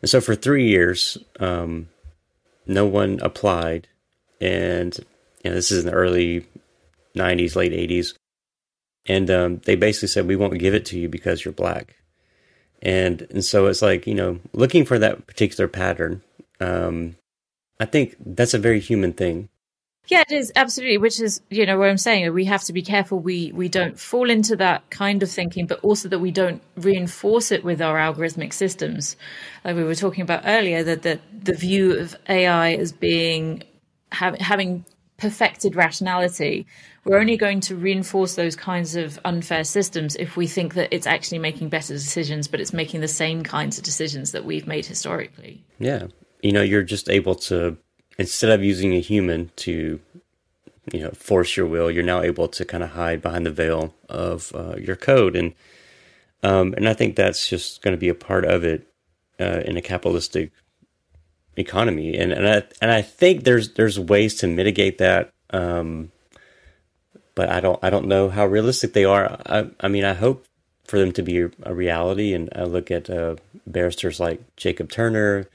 and so for three years, um, no one applied. And you know, this is in the early 90s, late 80s. And um, they basically said, we won't give it to you because you're black. And, and so it's like, you know, looking for that particular pattern. Um, I think that's a very human thing. Yeah, it is absolutely. Which is, you know, what I'm saying. We have to be careful. We we don't fall into that kind of thinking, but also that we don't reinforce it with our algorithmic systems. Like we were talking about earlier, that the the view of AI as being have, having perfected rationality. We're only going to reinforce those kinds of unfair systems if we think that it's actually making better decisions, but it's making the same kinds of decisions that we've made historically. Yeah, you know, you're just able to instead of using a human to you know force your will you're now able to kind of hide behind the veil of uh, your code. And um, and I think that's just going to be a part of it uh, in a capitalistic economy. And and I and I think there's there's ways to mitigate that um, but I don't I don't know how realistic they are I I mean I hope for them to be a reality and I look at uh, barristers like Jacob Turner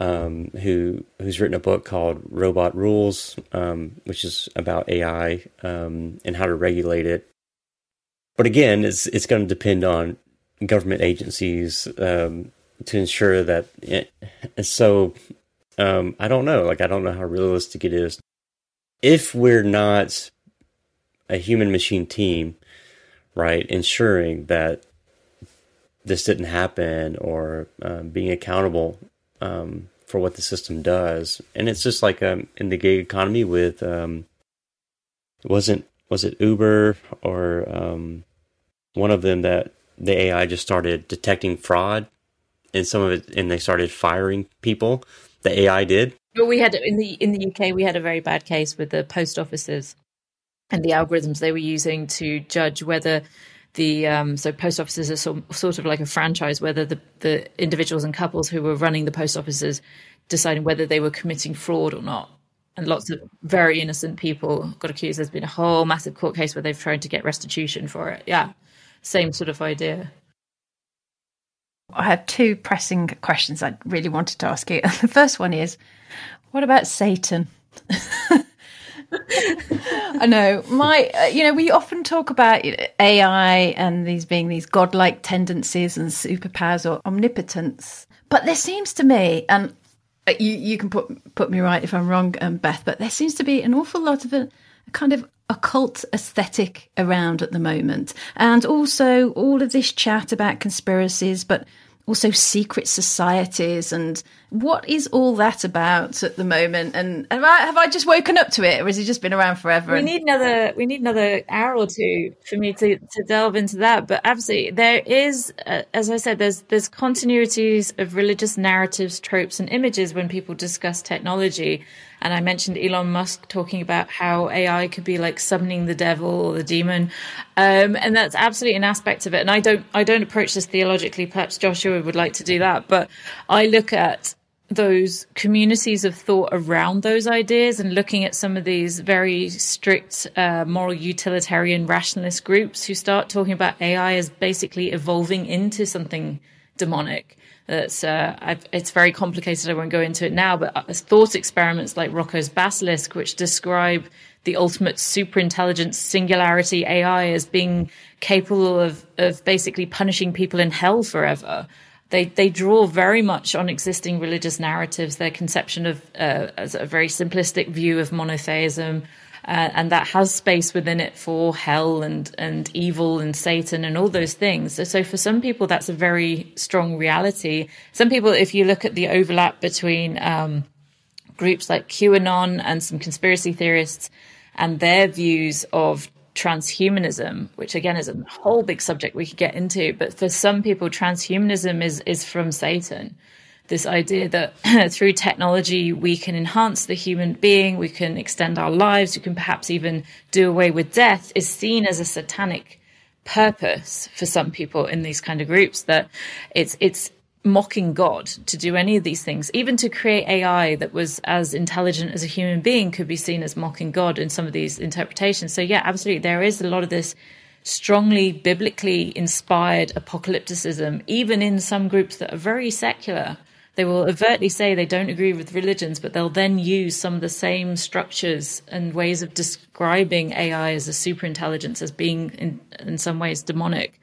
um, who who's written a book called Robot Rules, um, which is about AI um, and how to regulate it. But again, it's it's going to depend on government agencies um, to ensure that. It, so um, I don't know. Like I don't know how realistic it is. If we're not a human machine team, right, ensuring that this didn't happen or um, being accountable um, for what the system does. And it's just like um, in the gig economy with um, wasn't was it Uber or um, one of them that the AI just started detecting fraud and some of it, and they started firing people. The AI did. But we had in the in the UK we had a very bad case with the post offices and the algorithms they were using to judge whether the um, so post offices are so, sort of like a franchise, whether the, the individuals and couples who were running the post offices deciding whether they were committing fraud or not. And lots of very innocent people got accused. There's been a whole massive court case where they've tried to get restitution for it. Yeah, same sort of idea. I have two pressing questions I really wanted to ask you. The first one is, what about Satan? I know. My, uh, you know, we often talk about AI and these being these godlike tendencies and superpowers or omnipotence, but there seems to me, and uh, you you can put put me right if I'm wrong, um, Beth, but there seems to be an awful lot of a, a kind of occult aesthetic around at the moment, and also all of this chat about conspiracies, but also secret societies and what is all that about at the moment and have I, have I just woken up to it or has it just been around forever we need another we need another hour or two for me to, to delve into that but absolutely there is uh, as I said there's there's continuities of religious narratives tropes and images when people discuss technology and I mentioned Elon Musk talking about how AI could be like summoning the devil or the demon. Um, and that's absolutely an aspect of it. And I don't, I don't approach this theologically. Perhaps Joshua would like to do that, but I look at those communities of thought around those ideas and looking at some of these very strict uh, moral utilitarian rationalist groups who start talking about AI as basically evolving into something demonic. That's uh, it's very complicated. I won't go into it now, but uh, thought experiments like Roko's basilisk, which describe the ultimate superintelligence singularity AI as being capable of of basically punishing people in hell forever. They they draw very much on existing religious narratives. Their conception of uh, a very simplistic view of monotheism uh, and that has space within it for hell and and evil and Satan and all those things. So, so for some people, that's a very strong reality. Some people, if you look at the overlap between um, groups like QAnon and some conspiracy theorists and their views of transhumanism, which again is a whole big subject we could get into, but for some people, transhumanism is is from Satan. This idea that through technology we can enhance the human being, we can extend our lives, we can perhaps even do away with death is seen as a satanic purpose for some people in these kind of groups that it's it's mocking God to do any of these things. Even to create AI that was as intelligent as a human being could be seen as mocking God in some of these interpretations. So yeah, absolutely there is a lot of this strongly biblically inspired apocalypticism, even in some groups that are very secular they will overtly say they don't agree with religions, but they'll then use some of the same structures and ways of describing AI as a superintelligence as being in, in some ways demonic.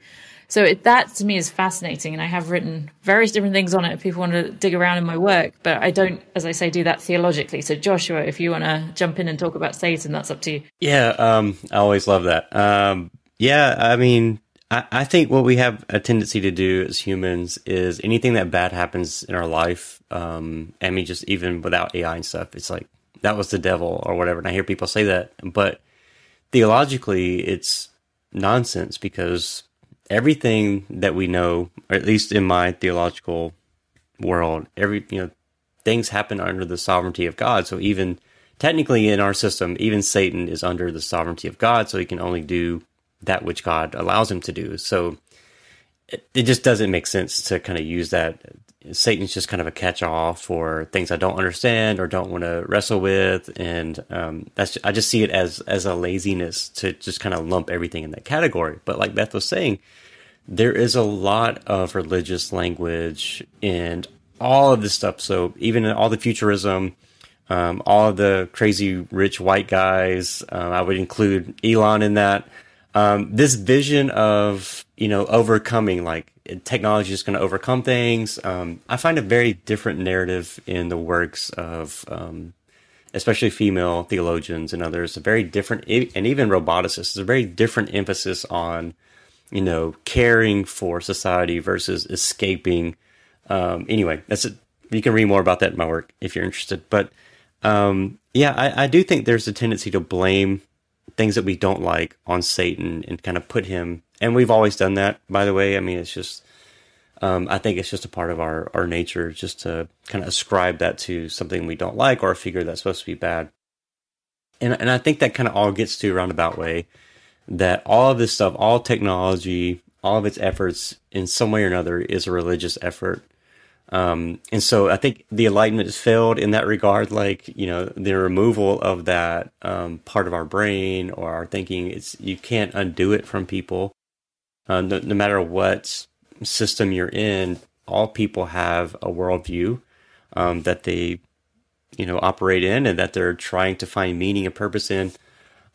So it, that to me is fascinating, and I have written various different things on it. If people want to dig around in my work, but I don't, as I say, do that theologically. So Joshua, if you want to jump in and talk about Satan, that's up to you. Yeah, um, I always love that. Um, yeah, I mean, I, I think what we have a tendency to do as humans is anything that bad happens in our life, um, I mean, just even without AI and stuff, it's like that was the devil or whatever. And I hear people say that, but theologically, it's nonsense because everything that we know, or at least in my theological world, every you know things happen under the sovereignty of God. So even technically in our system, even Satan is under the sovereignty of God, so he can only do that which God allows him to do. So it, it just doesn't make sense to kind of use that. Satan's just kind of a catch-all for things I don't understand or don't want to wrestle with, and um, that's I just see it as as a laziness to just kind of lump everything in that category. But like Beth was saying, there is a lot of religious language and all of this stuff. So even all the futurism, um, all of the crazy rich white guys, uh, I would include Elon in that. Um, this vision of you know overcoming like technology is going to overcome things. Um, I find a very different narrative in the works of um, especially female theologians and others. A very different, and even roboticists. A very different emphasis on you know caring for society versus escaping. Um, anyway, that's it. You can read more about that in my work if you're interested. But um, yeah, I, I do think there's a tendency to blame things that we don't like on Satan and kind of put him. And we've always done that, by the way. I mean, it's just, um, I think it's just a part of our, our nature just to kind of ascribe that to something we don't like or a figure that's supposed to be bad. And, and I think that kind of all gets to a roundabout way that all of this stuff, all technology, all of its efforts in some way or another is a religious effort. Um, and so I think the enlightenment has failed in that regard. Like, you know, the removal of that, um, part of our brain or our thinking, it's, you can't undo it from people. Uh, no, no, matter what system you're in, all people have a worldview, um, that they, you know, operate in and that they're trying to find meaning and purpose in.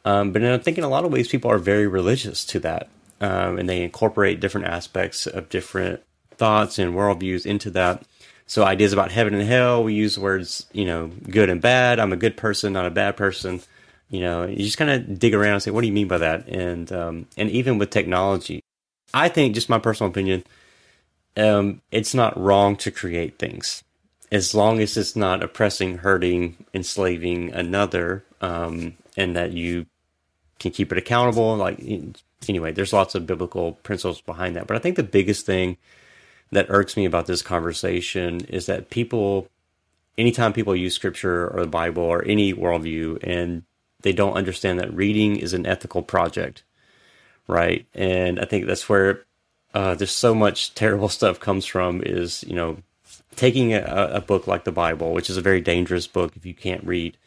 Um, but I think in a lot of ways, people are very religious to that. Um, and they incorporate different aspects of different thoughts and worldviews into that. So ideas about heaven and hell, we use words, you know, good and bad. I'm a good person, not a bad person. You know, you just kind of dig around and say, what do you mean by that? And um, and even with technology, I think, just my personal opinion, um, it's not wrong to create things as long as it's not oppressing, hurting, enslaving another, um, and that you can keep it accountable. Like anyway, there's lots of biblical principles behind that. But I think the biggest thing that irks me about this conversation is that people, anytime people use scripture or the Bible or any worldview, and they don't understand that reading is an ethical project, right? And I think that's where uh, there's so much terrible stuff comes from is you know taking a, a, book like the Bible, which is a very dangerous book if you can't read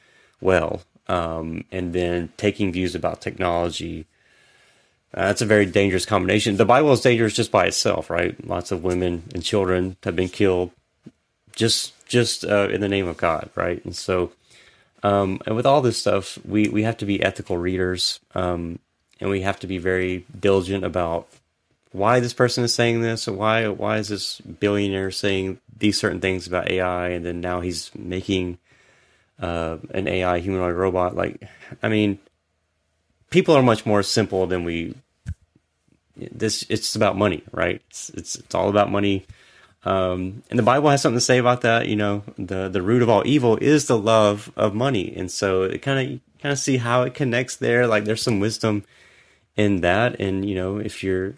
well, um, and then taking views about technology uh, that's a very dangerous combination. The Bible is dangerous just by itself, right? Lots of women and children have been killed just just uh, in the name of God, right? And so, um, and with all this stuff, we we have to be ethical readers, um, and we have to be very diligent about why this person is saying this, or why why is this billionaire saying these certain things about AI, and then now he's making uh, an AI humanoid robot. Like, I mean, people are much more simple than we this it's about money, right? It's it's, it's all about money. Um, and the Bible has something to say about that. You know, the the root of all evil is the love of money, and so it kind of kind of see how it connects there. Like there's some wisdom in that, and you know, if you're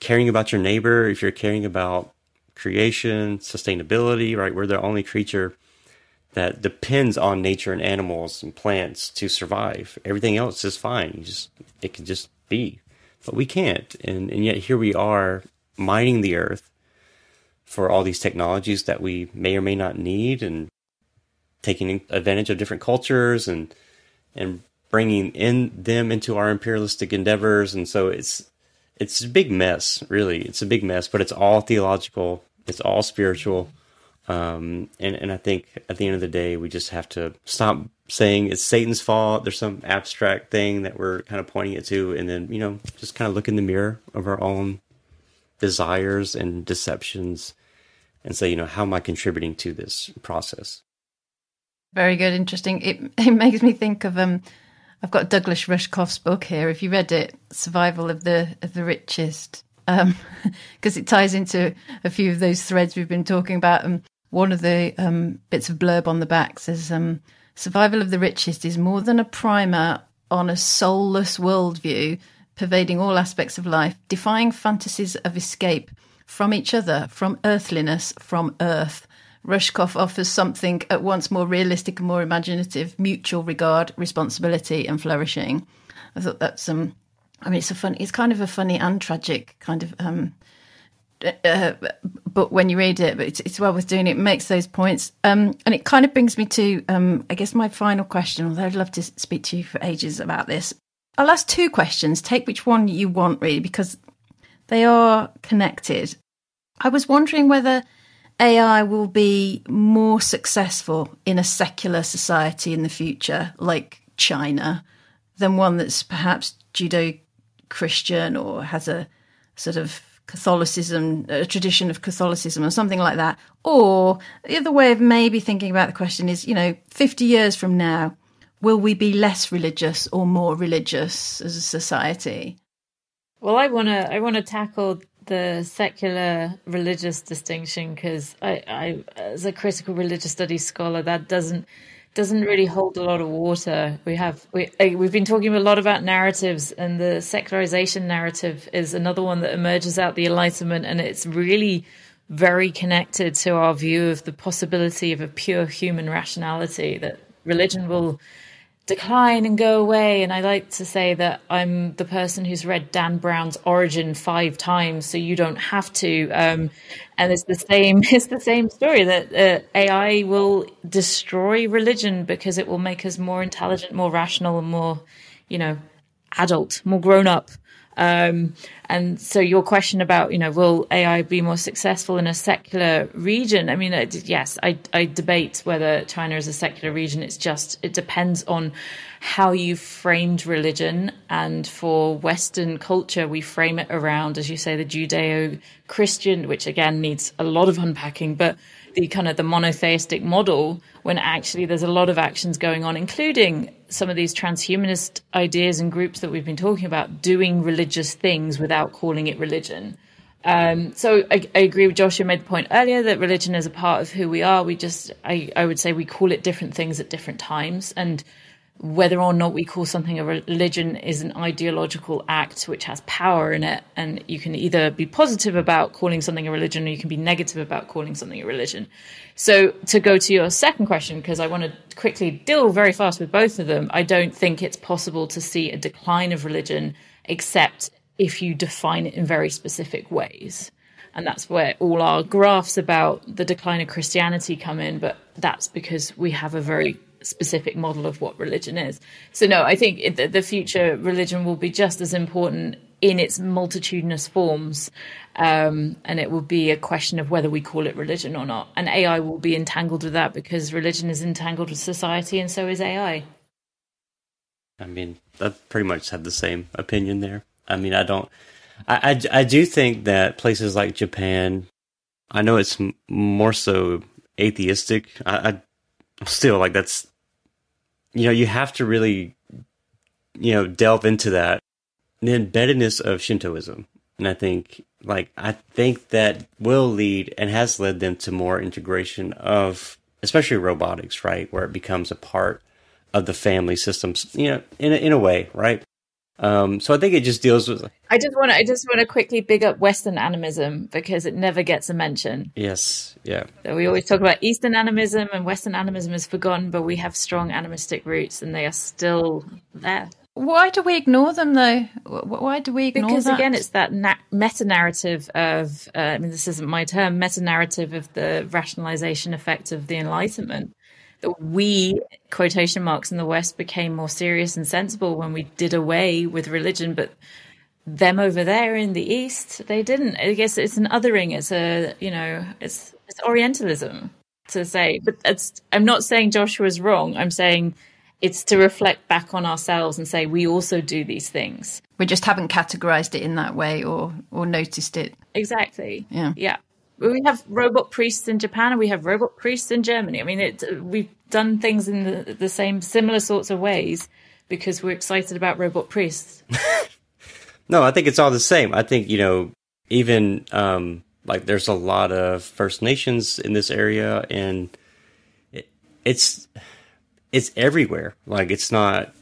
caring about your neighbor, if you're caring about creation, sustainability, right? We're the only creature that depends on nature and animals and plants to survive. Everything else is fine. You just it can just be but we can't. And, and yet here we are mining the earth for all these technologies that we may or may not need and taking advantage of different cultures and, and bringing in them into our imperialistic endeavors. And so it's, it's a big mess, really. It's a big mess, but it's all theological. It's all spiritual. Um, and, and I think at the end of the day, we just have to stop saying it's Satan's fault. There's some abstract thing that we're kind of pointing it to, and then you know just kind of look in the mirror of our own desires and deceptions, and say, you know, how am I contributing to this process? Very good, interesting. It it makes me think of um, I've got Douglas Rushkoff's book here. If you read it, Survival of the of the Richest, because um, it ties into a few of those threads we've been talking about. Um, one of the um, bits of blurb on the back says, um, Survival of the Richest is more than a primer on a soulless worldview pervading all aspects of life, defying fantasies of escape from each other, from earthliness, from earth. Rushkoff offers something at once more realistic and more imaginative, mutual regard, responsibility, and flourishing. I thought that's um, I mean, it's a fun. It's kind of a funny and tragic kind of um, uh, but when you read it, but it's, it's, well worth doing. It makes those points, um, and it kind of brings me to, um, I guess, my final question. Although I'd love to speak to you for ages about this. I'll ask two questions. Take which one you want, really, because they are connected. I was wondering whether AI will be more successful in a secular society in the future, like China, than one that's perhaps Judeo Christian or has a sort of Catholicism, a tradition of Catholicism or something like that. Or the other way of maybe thinking about the question is, you know, 50 years from now, will we be less religious or more religious as a society? Well, I want to I want to tackle the secular religious distinction because I, I, as a critical religious studies scholar, that doesn't doesn't really hold a lot of water. We have we uh, we've been talking a lot about narratives, and the secularization narrative is another one that emerges out the Enlightenment, and it's really very connected to our view of the possibility of a pure human rationality that religion will decline and go away. And I like to say that I'm the person who's read Dan Brown's Origin five times, so you don't have to. Um, and it's the same. It's the same story that uh, AI will destroy religion because it will make us more intelligent, more rational, and more, you know, adult, more grown up. Um, and so your question about, you know, will AI be more successful in a secular region? I mean, yes, I, I debate whether China is a secular region. It's just, it depends on how you framed religion. And for Western culture, we frame it around, as you say, the Judeo Christian, which again needs a lot of unpacking, but the kind of the monotheistic model when actually there's a lot of actions going on, including some of these transhumanist ideas and groups that we've been talking about doing religious things without calling it religion. Um, so I, I, agree with Joshua made the point earlier that religion is a part of who we are. We just, I, I would say we call it different things at different times. And whether or not we call something a religion is an ideological act which has power in it. And you can either be positive about calling something a religion or you can be negative about calling something a religion. So, to go to your second question, because I want to quickly deal very fast with both of them, I don't think it's possible to see a decline of religion except if you define it in very specific ways. And that's where all our graphs about the decline of Christianity come in. But that's because we have a very specific model of what religion is. So no, I think the future religion will be just as important in its multitudinous forms, um, and it will be a question of whether we call it religion or not. And AI will be entangled with that because religion is entangled with society, and so is AI. I mean, I pretty much have the same opinion there. I mean, I don't. I, I, I do think that places like Japan, I know it's more so atheistic. I, I still like that's you know, you have to really, you know, delve into that. The embeddedness of Shintoism. And I think, like, I think that will lead and has led them to more integration of, especially robotics, right? Where it becomes a part of the family systems, you know, in a, in a way, right? Um, so I think it just deals with. I just want to. I just want to quickly big up Western animism because it never gets a mention. Yes. Yeah. So we always talk about Eastern animism and Western animism is forgotten, but we have strong animistic roots and they are still there. Why do we ignore them though? Why do we ignore Because that? again, it's that na- meta narrative of, uh, I mean, this isn't my term, meta narrative of the rationalization effect of the Enlightenment that we quotation marks in the West became more serious and sensible when we did away with religion, but them over there in the East, they didn't. I guess it's an othering. It's a you know, it's it's Orientalism to say. But it's, I'm not saying Joshua's wrong. I'm saying it's to reflect back on ourselves and say we also do these things. We just haven't categorized it in that way or or noticed it. Exactly. Yeah. Yeah we have robot priests in Japan and we have robot priests in Germany. I mean, it, we've done things in the, the same similar sorts of ways because we're excited about robot priests. no, I think it's all the same. I think you know, even um, like there's a lot of First Nations in this area, and it, it's it's everywhere. Like it's not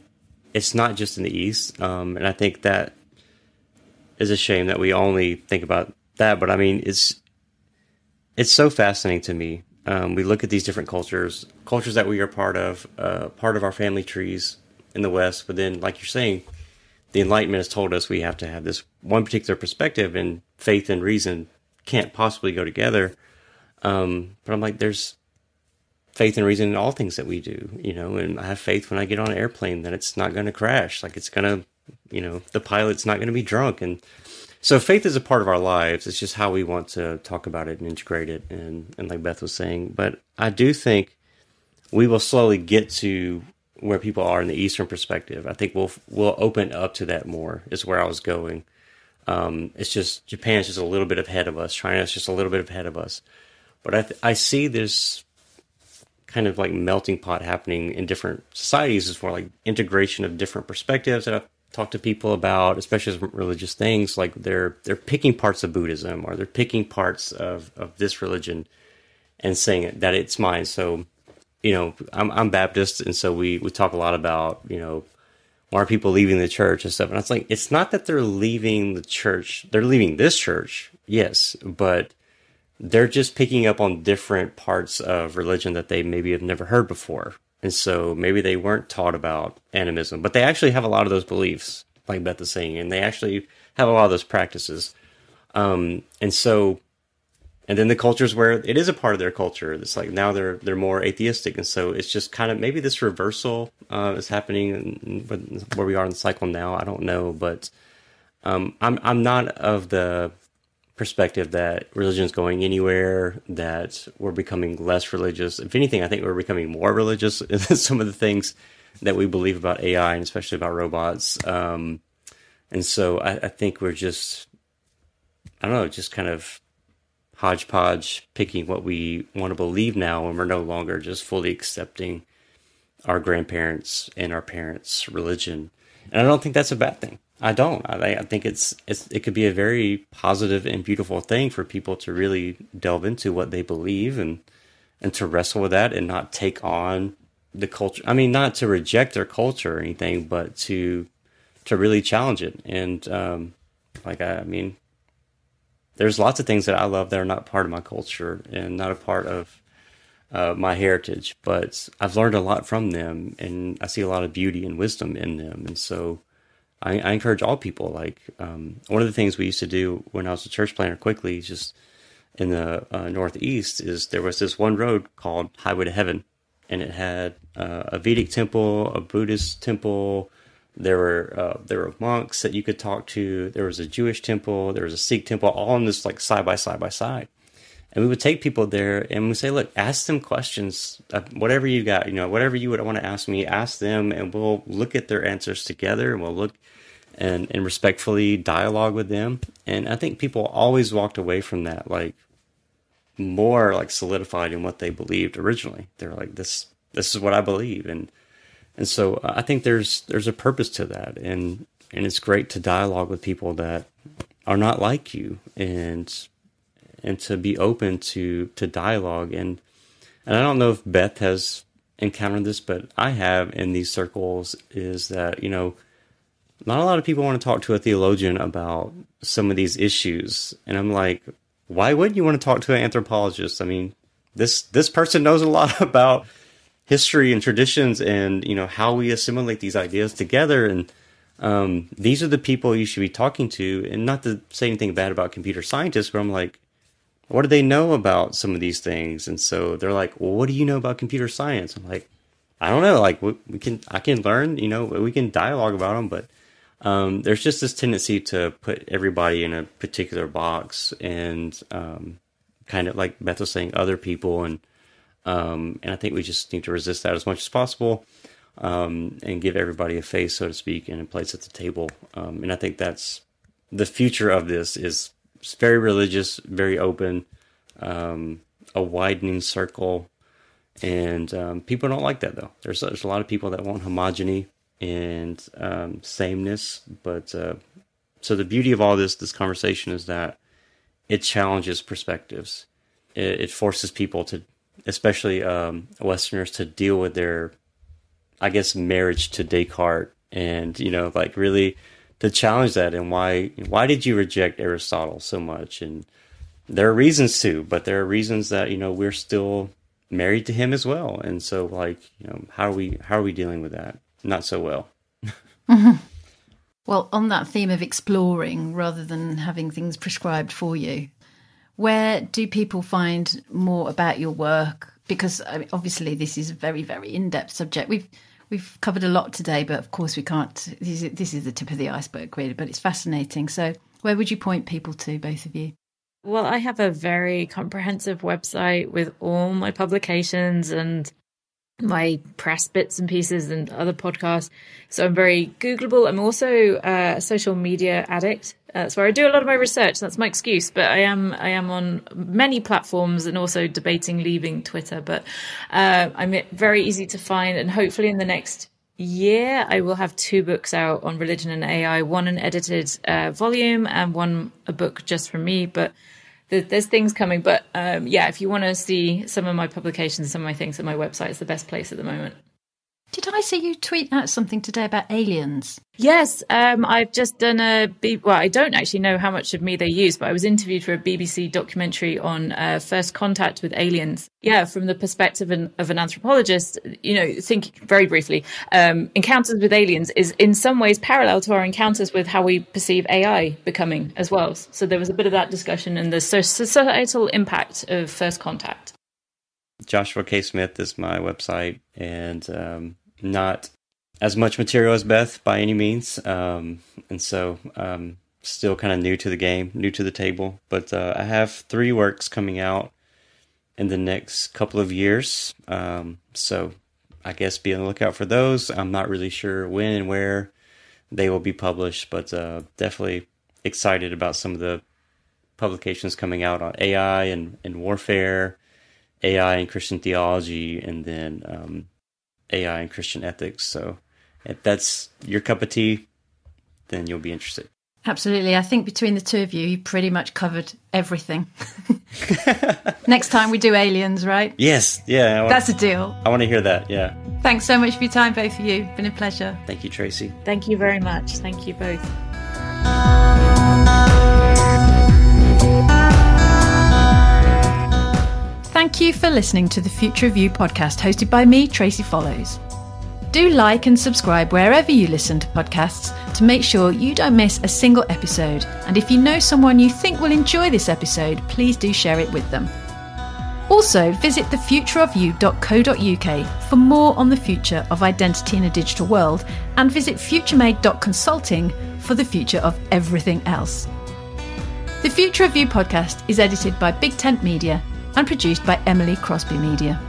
it's not just in the East, um, and I think that is a shame that we only think about that. But I mean, it's it's so fascinating to me. Um, we look at these different cultures, cultures that we are part of, uh, part of our family trees in the West. But then, like you're saying, the Enlightenment has told us we have to have this one particular perspective, and faith and reason can't possibly go together. Um, but I'm like, there's faith and reason in all things that we do, you know, and I have faith when I get on an airplane that it's not going to crash, like it's going to, you know, the pilot's not going to be drunk, and so faith is a part of our lives. It's just how we want to talk about it and integrate it, and and like Beth was saying. But I do think we will slowly get to where people are in the Eastern perspective. I think we'll we'll open up to that more. Is where I was going. Um, it's just Japan's just a little bit ahead of us. China's just a little bit ahead of us. But I th- I see this kind of like melting pot happening in different societies as far like integration of different perspectives that I've talked to people about, especially religious things. Like they're they're picking parts of Buddhism or they're picking parts of of this religion and saying that it's mine. So you know, I'm I'm Baptist, and so we we talk a lot about you know why are people leaving the church and stuff. And it's like it's not that they're leaving the church; they're leaving this church, yes, but they're just picking up on different parts of religion that they maybe have never heard before. And so maybe they weren't taught about animism, but they actually have a lot of those beliefs, like Beth is saying, and they actually have a lot of those practices. Um, and so and then the cultures where it is a part of their culture. It's like now they're they're more atheistic, and so it's just kind of maybe this reversal uh, is happening where we are in the cycle now. I don't know, but um, I'm I'm not of the perspective that religion is going anywhere, that we're becoming less religious. If anything, I think we're becoming more religious in some of the things that we believe about AI and especially about robots. Um, and so I, I think we're just I don't know, just kind of hodgepodge picking what we want to believe now and we're no longer just fully accepting our grandparents and our parents' religion. And I don't think that's a bad thing. I don't. I, I think it's, it's it could be a very positive and beautiful thing for people to really delve into what they believe and and to wrestle with that and not take on the culture. I mean, not to reject their culture or anything, but to to really challenge it. And um, like I, I mean, there's lots of things that I love that are not part of my culture and not a part of uh, my heritage, but I've learned a lot from them, and I see a lot of beauty and wisdom in them, and so I, I encourage all people. Like um, one of the things we used to do when I was a church planner, quickly, just in the uh, Northeast, is there was this one road called Highway to Heaven, and it had uh, a Vedic temple, a Buddhist temple, there were uh, there were monks that you could talk to. There was a Jewish temple. There was a Sikh temple, all in this like side by side by side. And we would take people there and we say, look, ask them questions, uh, whatever you got, you know, whatever you would want to ask me, ask them, and we'll look at their answers together, and we'll look and and respectfully dialogue with them. And I think people always walked away from that like more like solidified in what they believed originally. They're like, this this is what I believe, and and so I think there's there's a purpose to that, and and it's great to dialogue with people that are not like you, and and to be open to to dialogue. And and I don't know if Beth has encountered this, but I have in these circles is that you know not a lot of people want to talk to a theologian about some of these issues, and I'm like, why wouldn't you want to talk to an anthropologist? I mean, this this person knows a lot about history and traditions and you know how we assimilate these ideas together. And um, these are the people you should be talking to and not to say anything bad about computer scientists but i'm like what do they know about some of these things? And so they're like well what do you know about computer science? I'm like i don't know. Like we, we can i can learn you know we can dialogue about them but um, there's just this tendency to put everybody in a particular box and um, kind of like beth was saying other people and um, and I think we just need to resist that as much as possible um, and give everybody a face, so to speak, and a place at the table. Um, and I think that's the future of this is very religious, very open, um, a widening circle. And people don't like that, though. There's, there's a lot of people that want homogeny and um, sameness. But uh, so the beauty of all this, this conversation is that it challenges perspectives. It, it forces people to especially um, Westerners, to deal with their, I guess, marriage to Descartes, and you know, like really to challenge that and why why did you reject Aristotle so much? And there are reasons to, but there are reasons that you know we're still married to him as well, and so like you know, how are we how are we dealing with that? Not so well. Well, on that theme of exploring rather than having things prescribed for you, where do people find more about your work? Because I mean, obviously this is a very, very in-depth subject. We've we've covered a lot today, but of course we can't. This is, this is the tip of the iceberg, really. But it's fascinating. So, Where would you point people to, both of you? Well, I have a very comprehensive website with all my publications and my press bits and pieces and other podcasts. So I'm very Googleable. I'm also uh, a social media addict. That's where I do a lot of my research. That's my excuse, but I am I am on many platforms and also debating leaving Twitter. But uh, I'm very easy to find, and hopefully in the next year I will have two books out on religion and AI. One an edited uh, volume and one a book just for me. But there's things coming. But um, yeah, if you want to see some of my publications, some of my things at my website, it's the best place at the moment. Did I see you tweet out something today about aliens? Yes, um, I've just done a. Well, I don't actually know how much of me they use, but I was interviewed for a BBC documentary on uh, first contact with aliens. Yeah, from the perspective of an, of an anthropologist, you know, think very briefly. Um, encounters with aliens is in some ways parallel to our encounters with how we perceive AI becoming as well. So there was a bit of that discussion and the societal impact of first contact. Joshua K. Smith is my website, and um, not as much material as Beth by any means, um, and so um, still kind of new to the game, new to the table. But uh, I have three works coming out in the next couple of years, um, so I guess be on the lookout for those. I'm not really sure when and where they will be published, but uh, definitely excited about some of the publications coming out on AI and, and warfare, AI and Christian theology, and then um, AI and Christian ethics. So if that's your cup of tea, then you'll be interested. Absolutely. I think between the two of you, you pretty much covered everything. Next time we do aliens, right? Yes. Yeah. Want, That's a deal. I want to hear that. Yeah. Thanks so much for your time, both of you. Been a pleasure. Thank you, Tracey. Thank you very much. Thank you both. Thank you for listening to the Future of You podcast hosted by me, Tracey Follows. Do like and subscribe wherever you listen to podcasts to make sure you don't miss a single episode. And if you know someone you think will enjoy this episode, please do share it with them. Also, visit thefutureofyou.co.uk for more on the future of identity in a digital world and visit futuremade.consulting for the future of everything else. The Future of You podcast is edited by Big Tent Media and produced by Emily Crosby Media.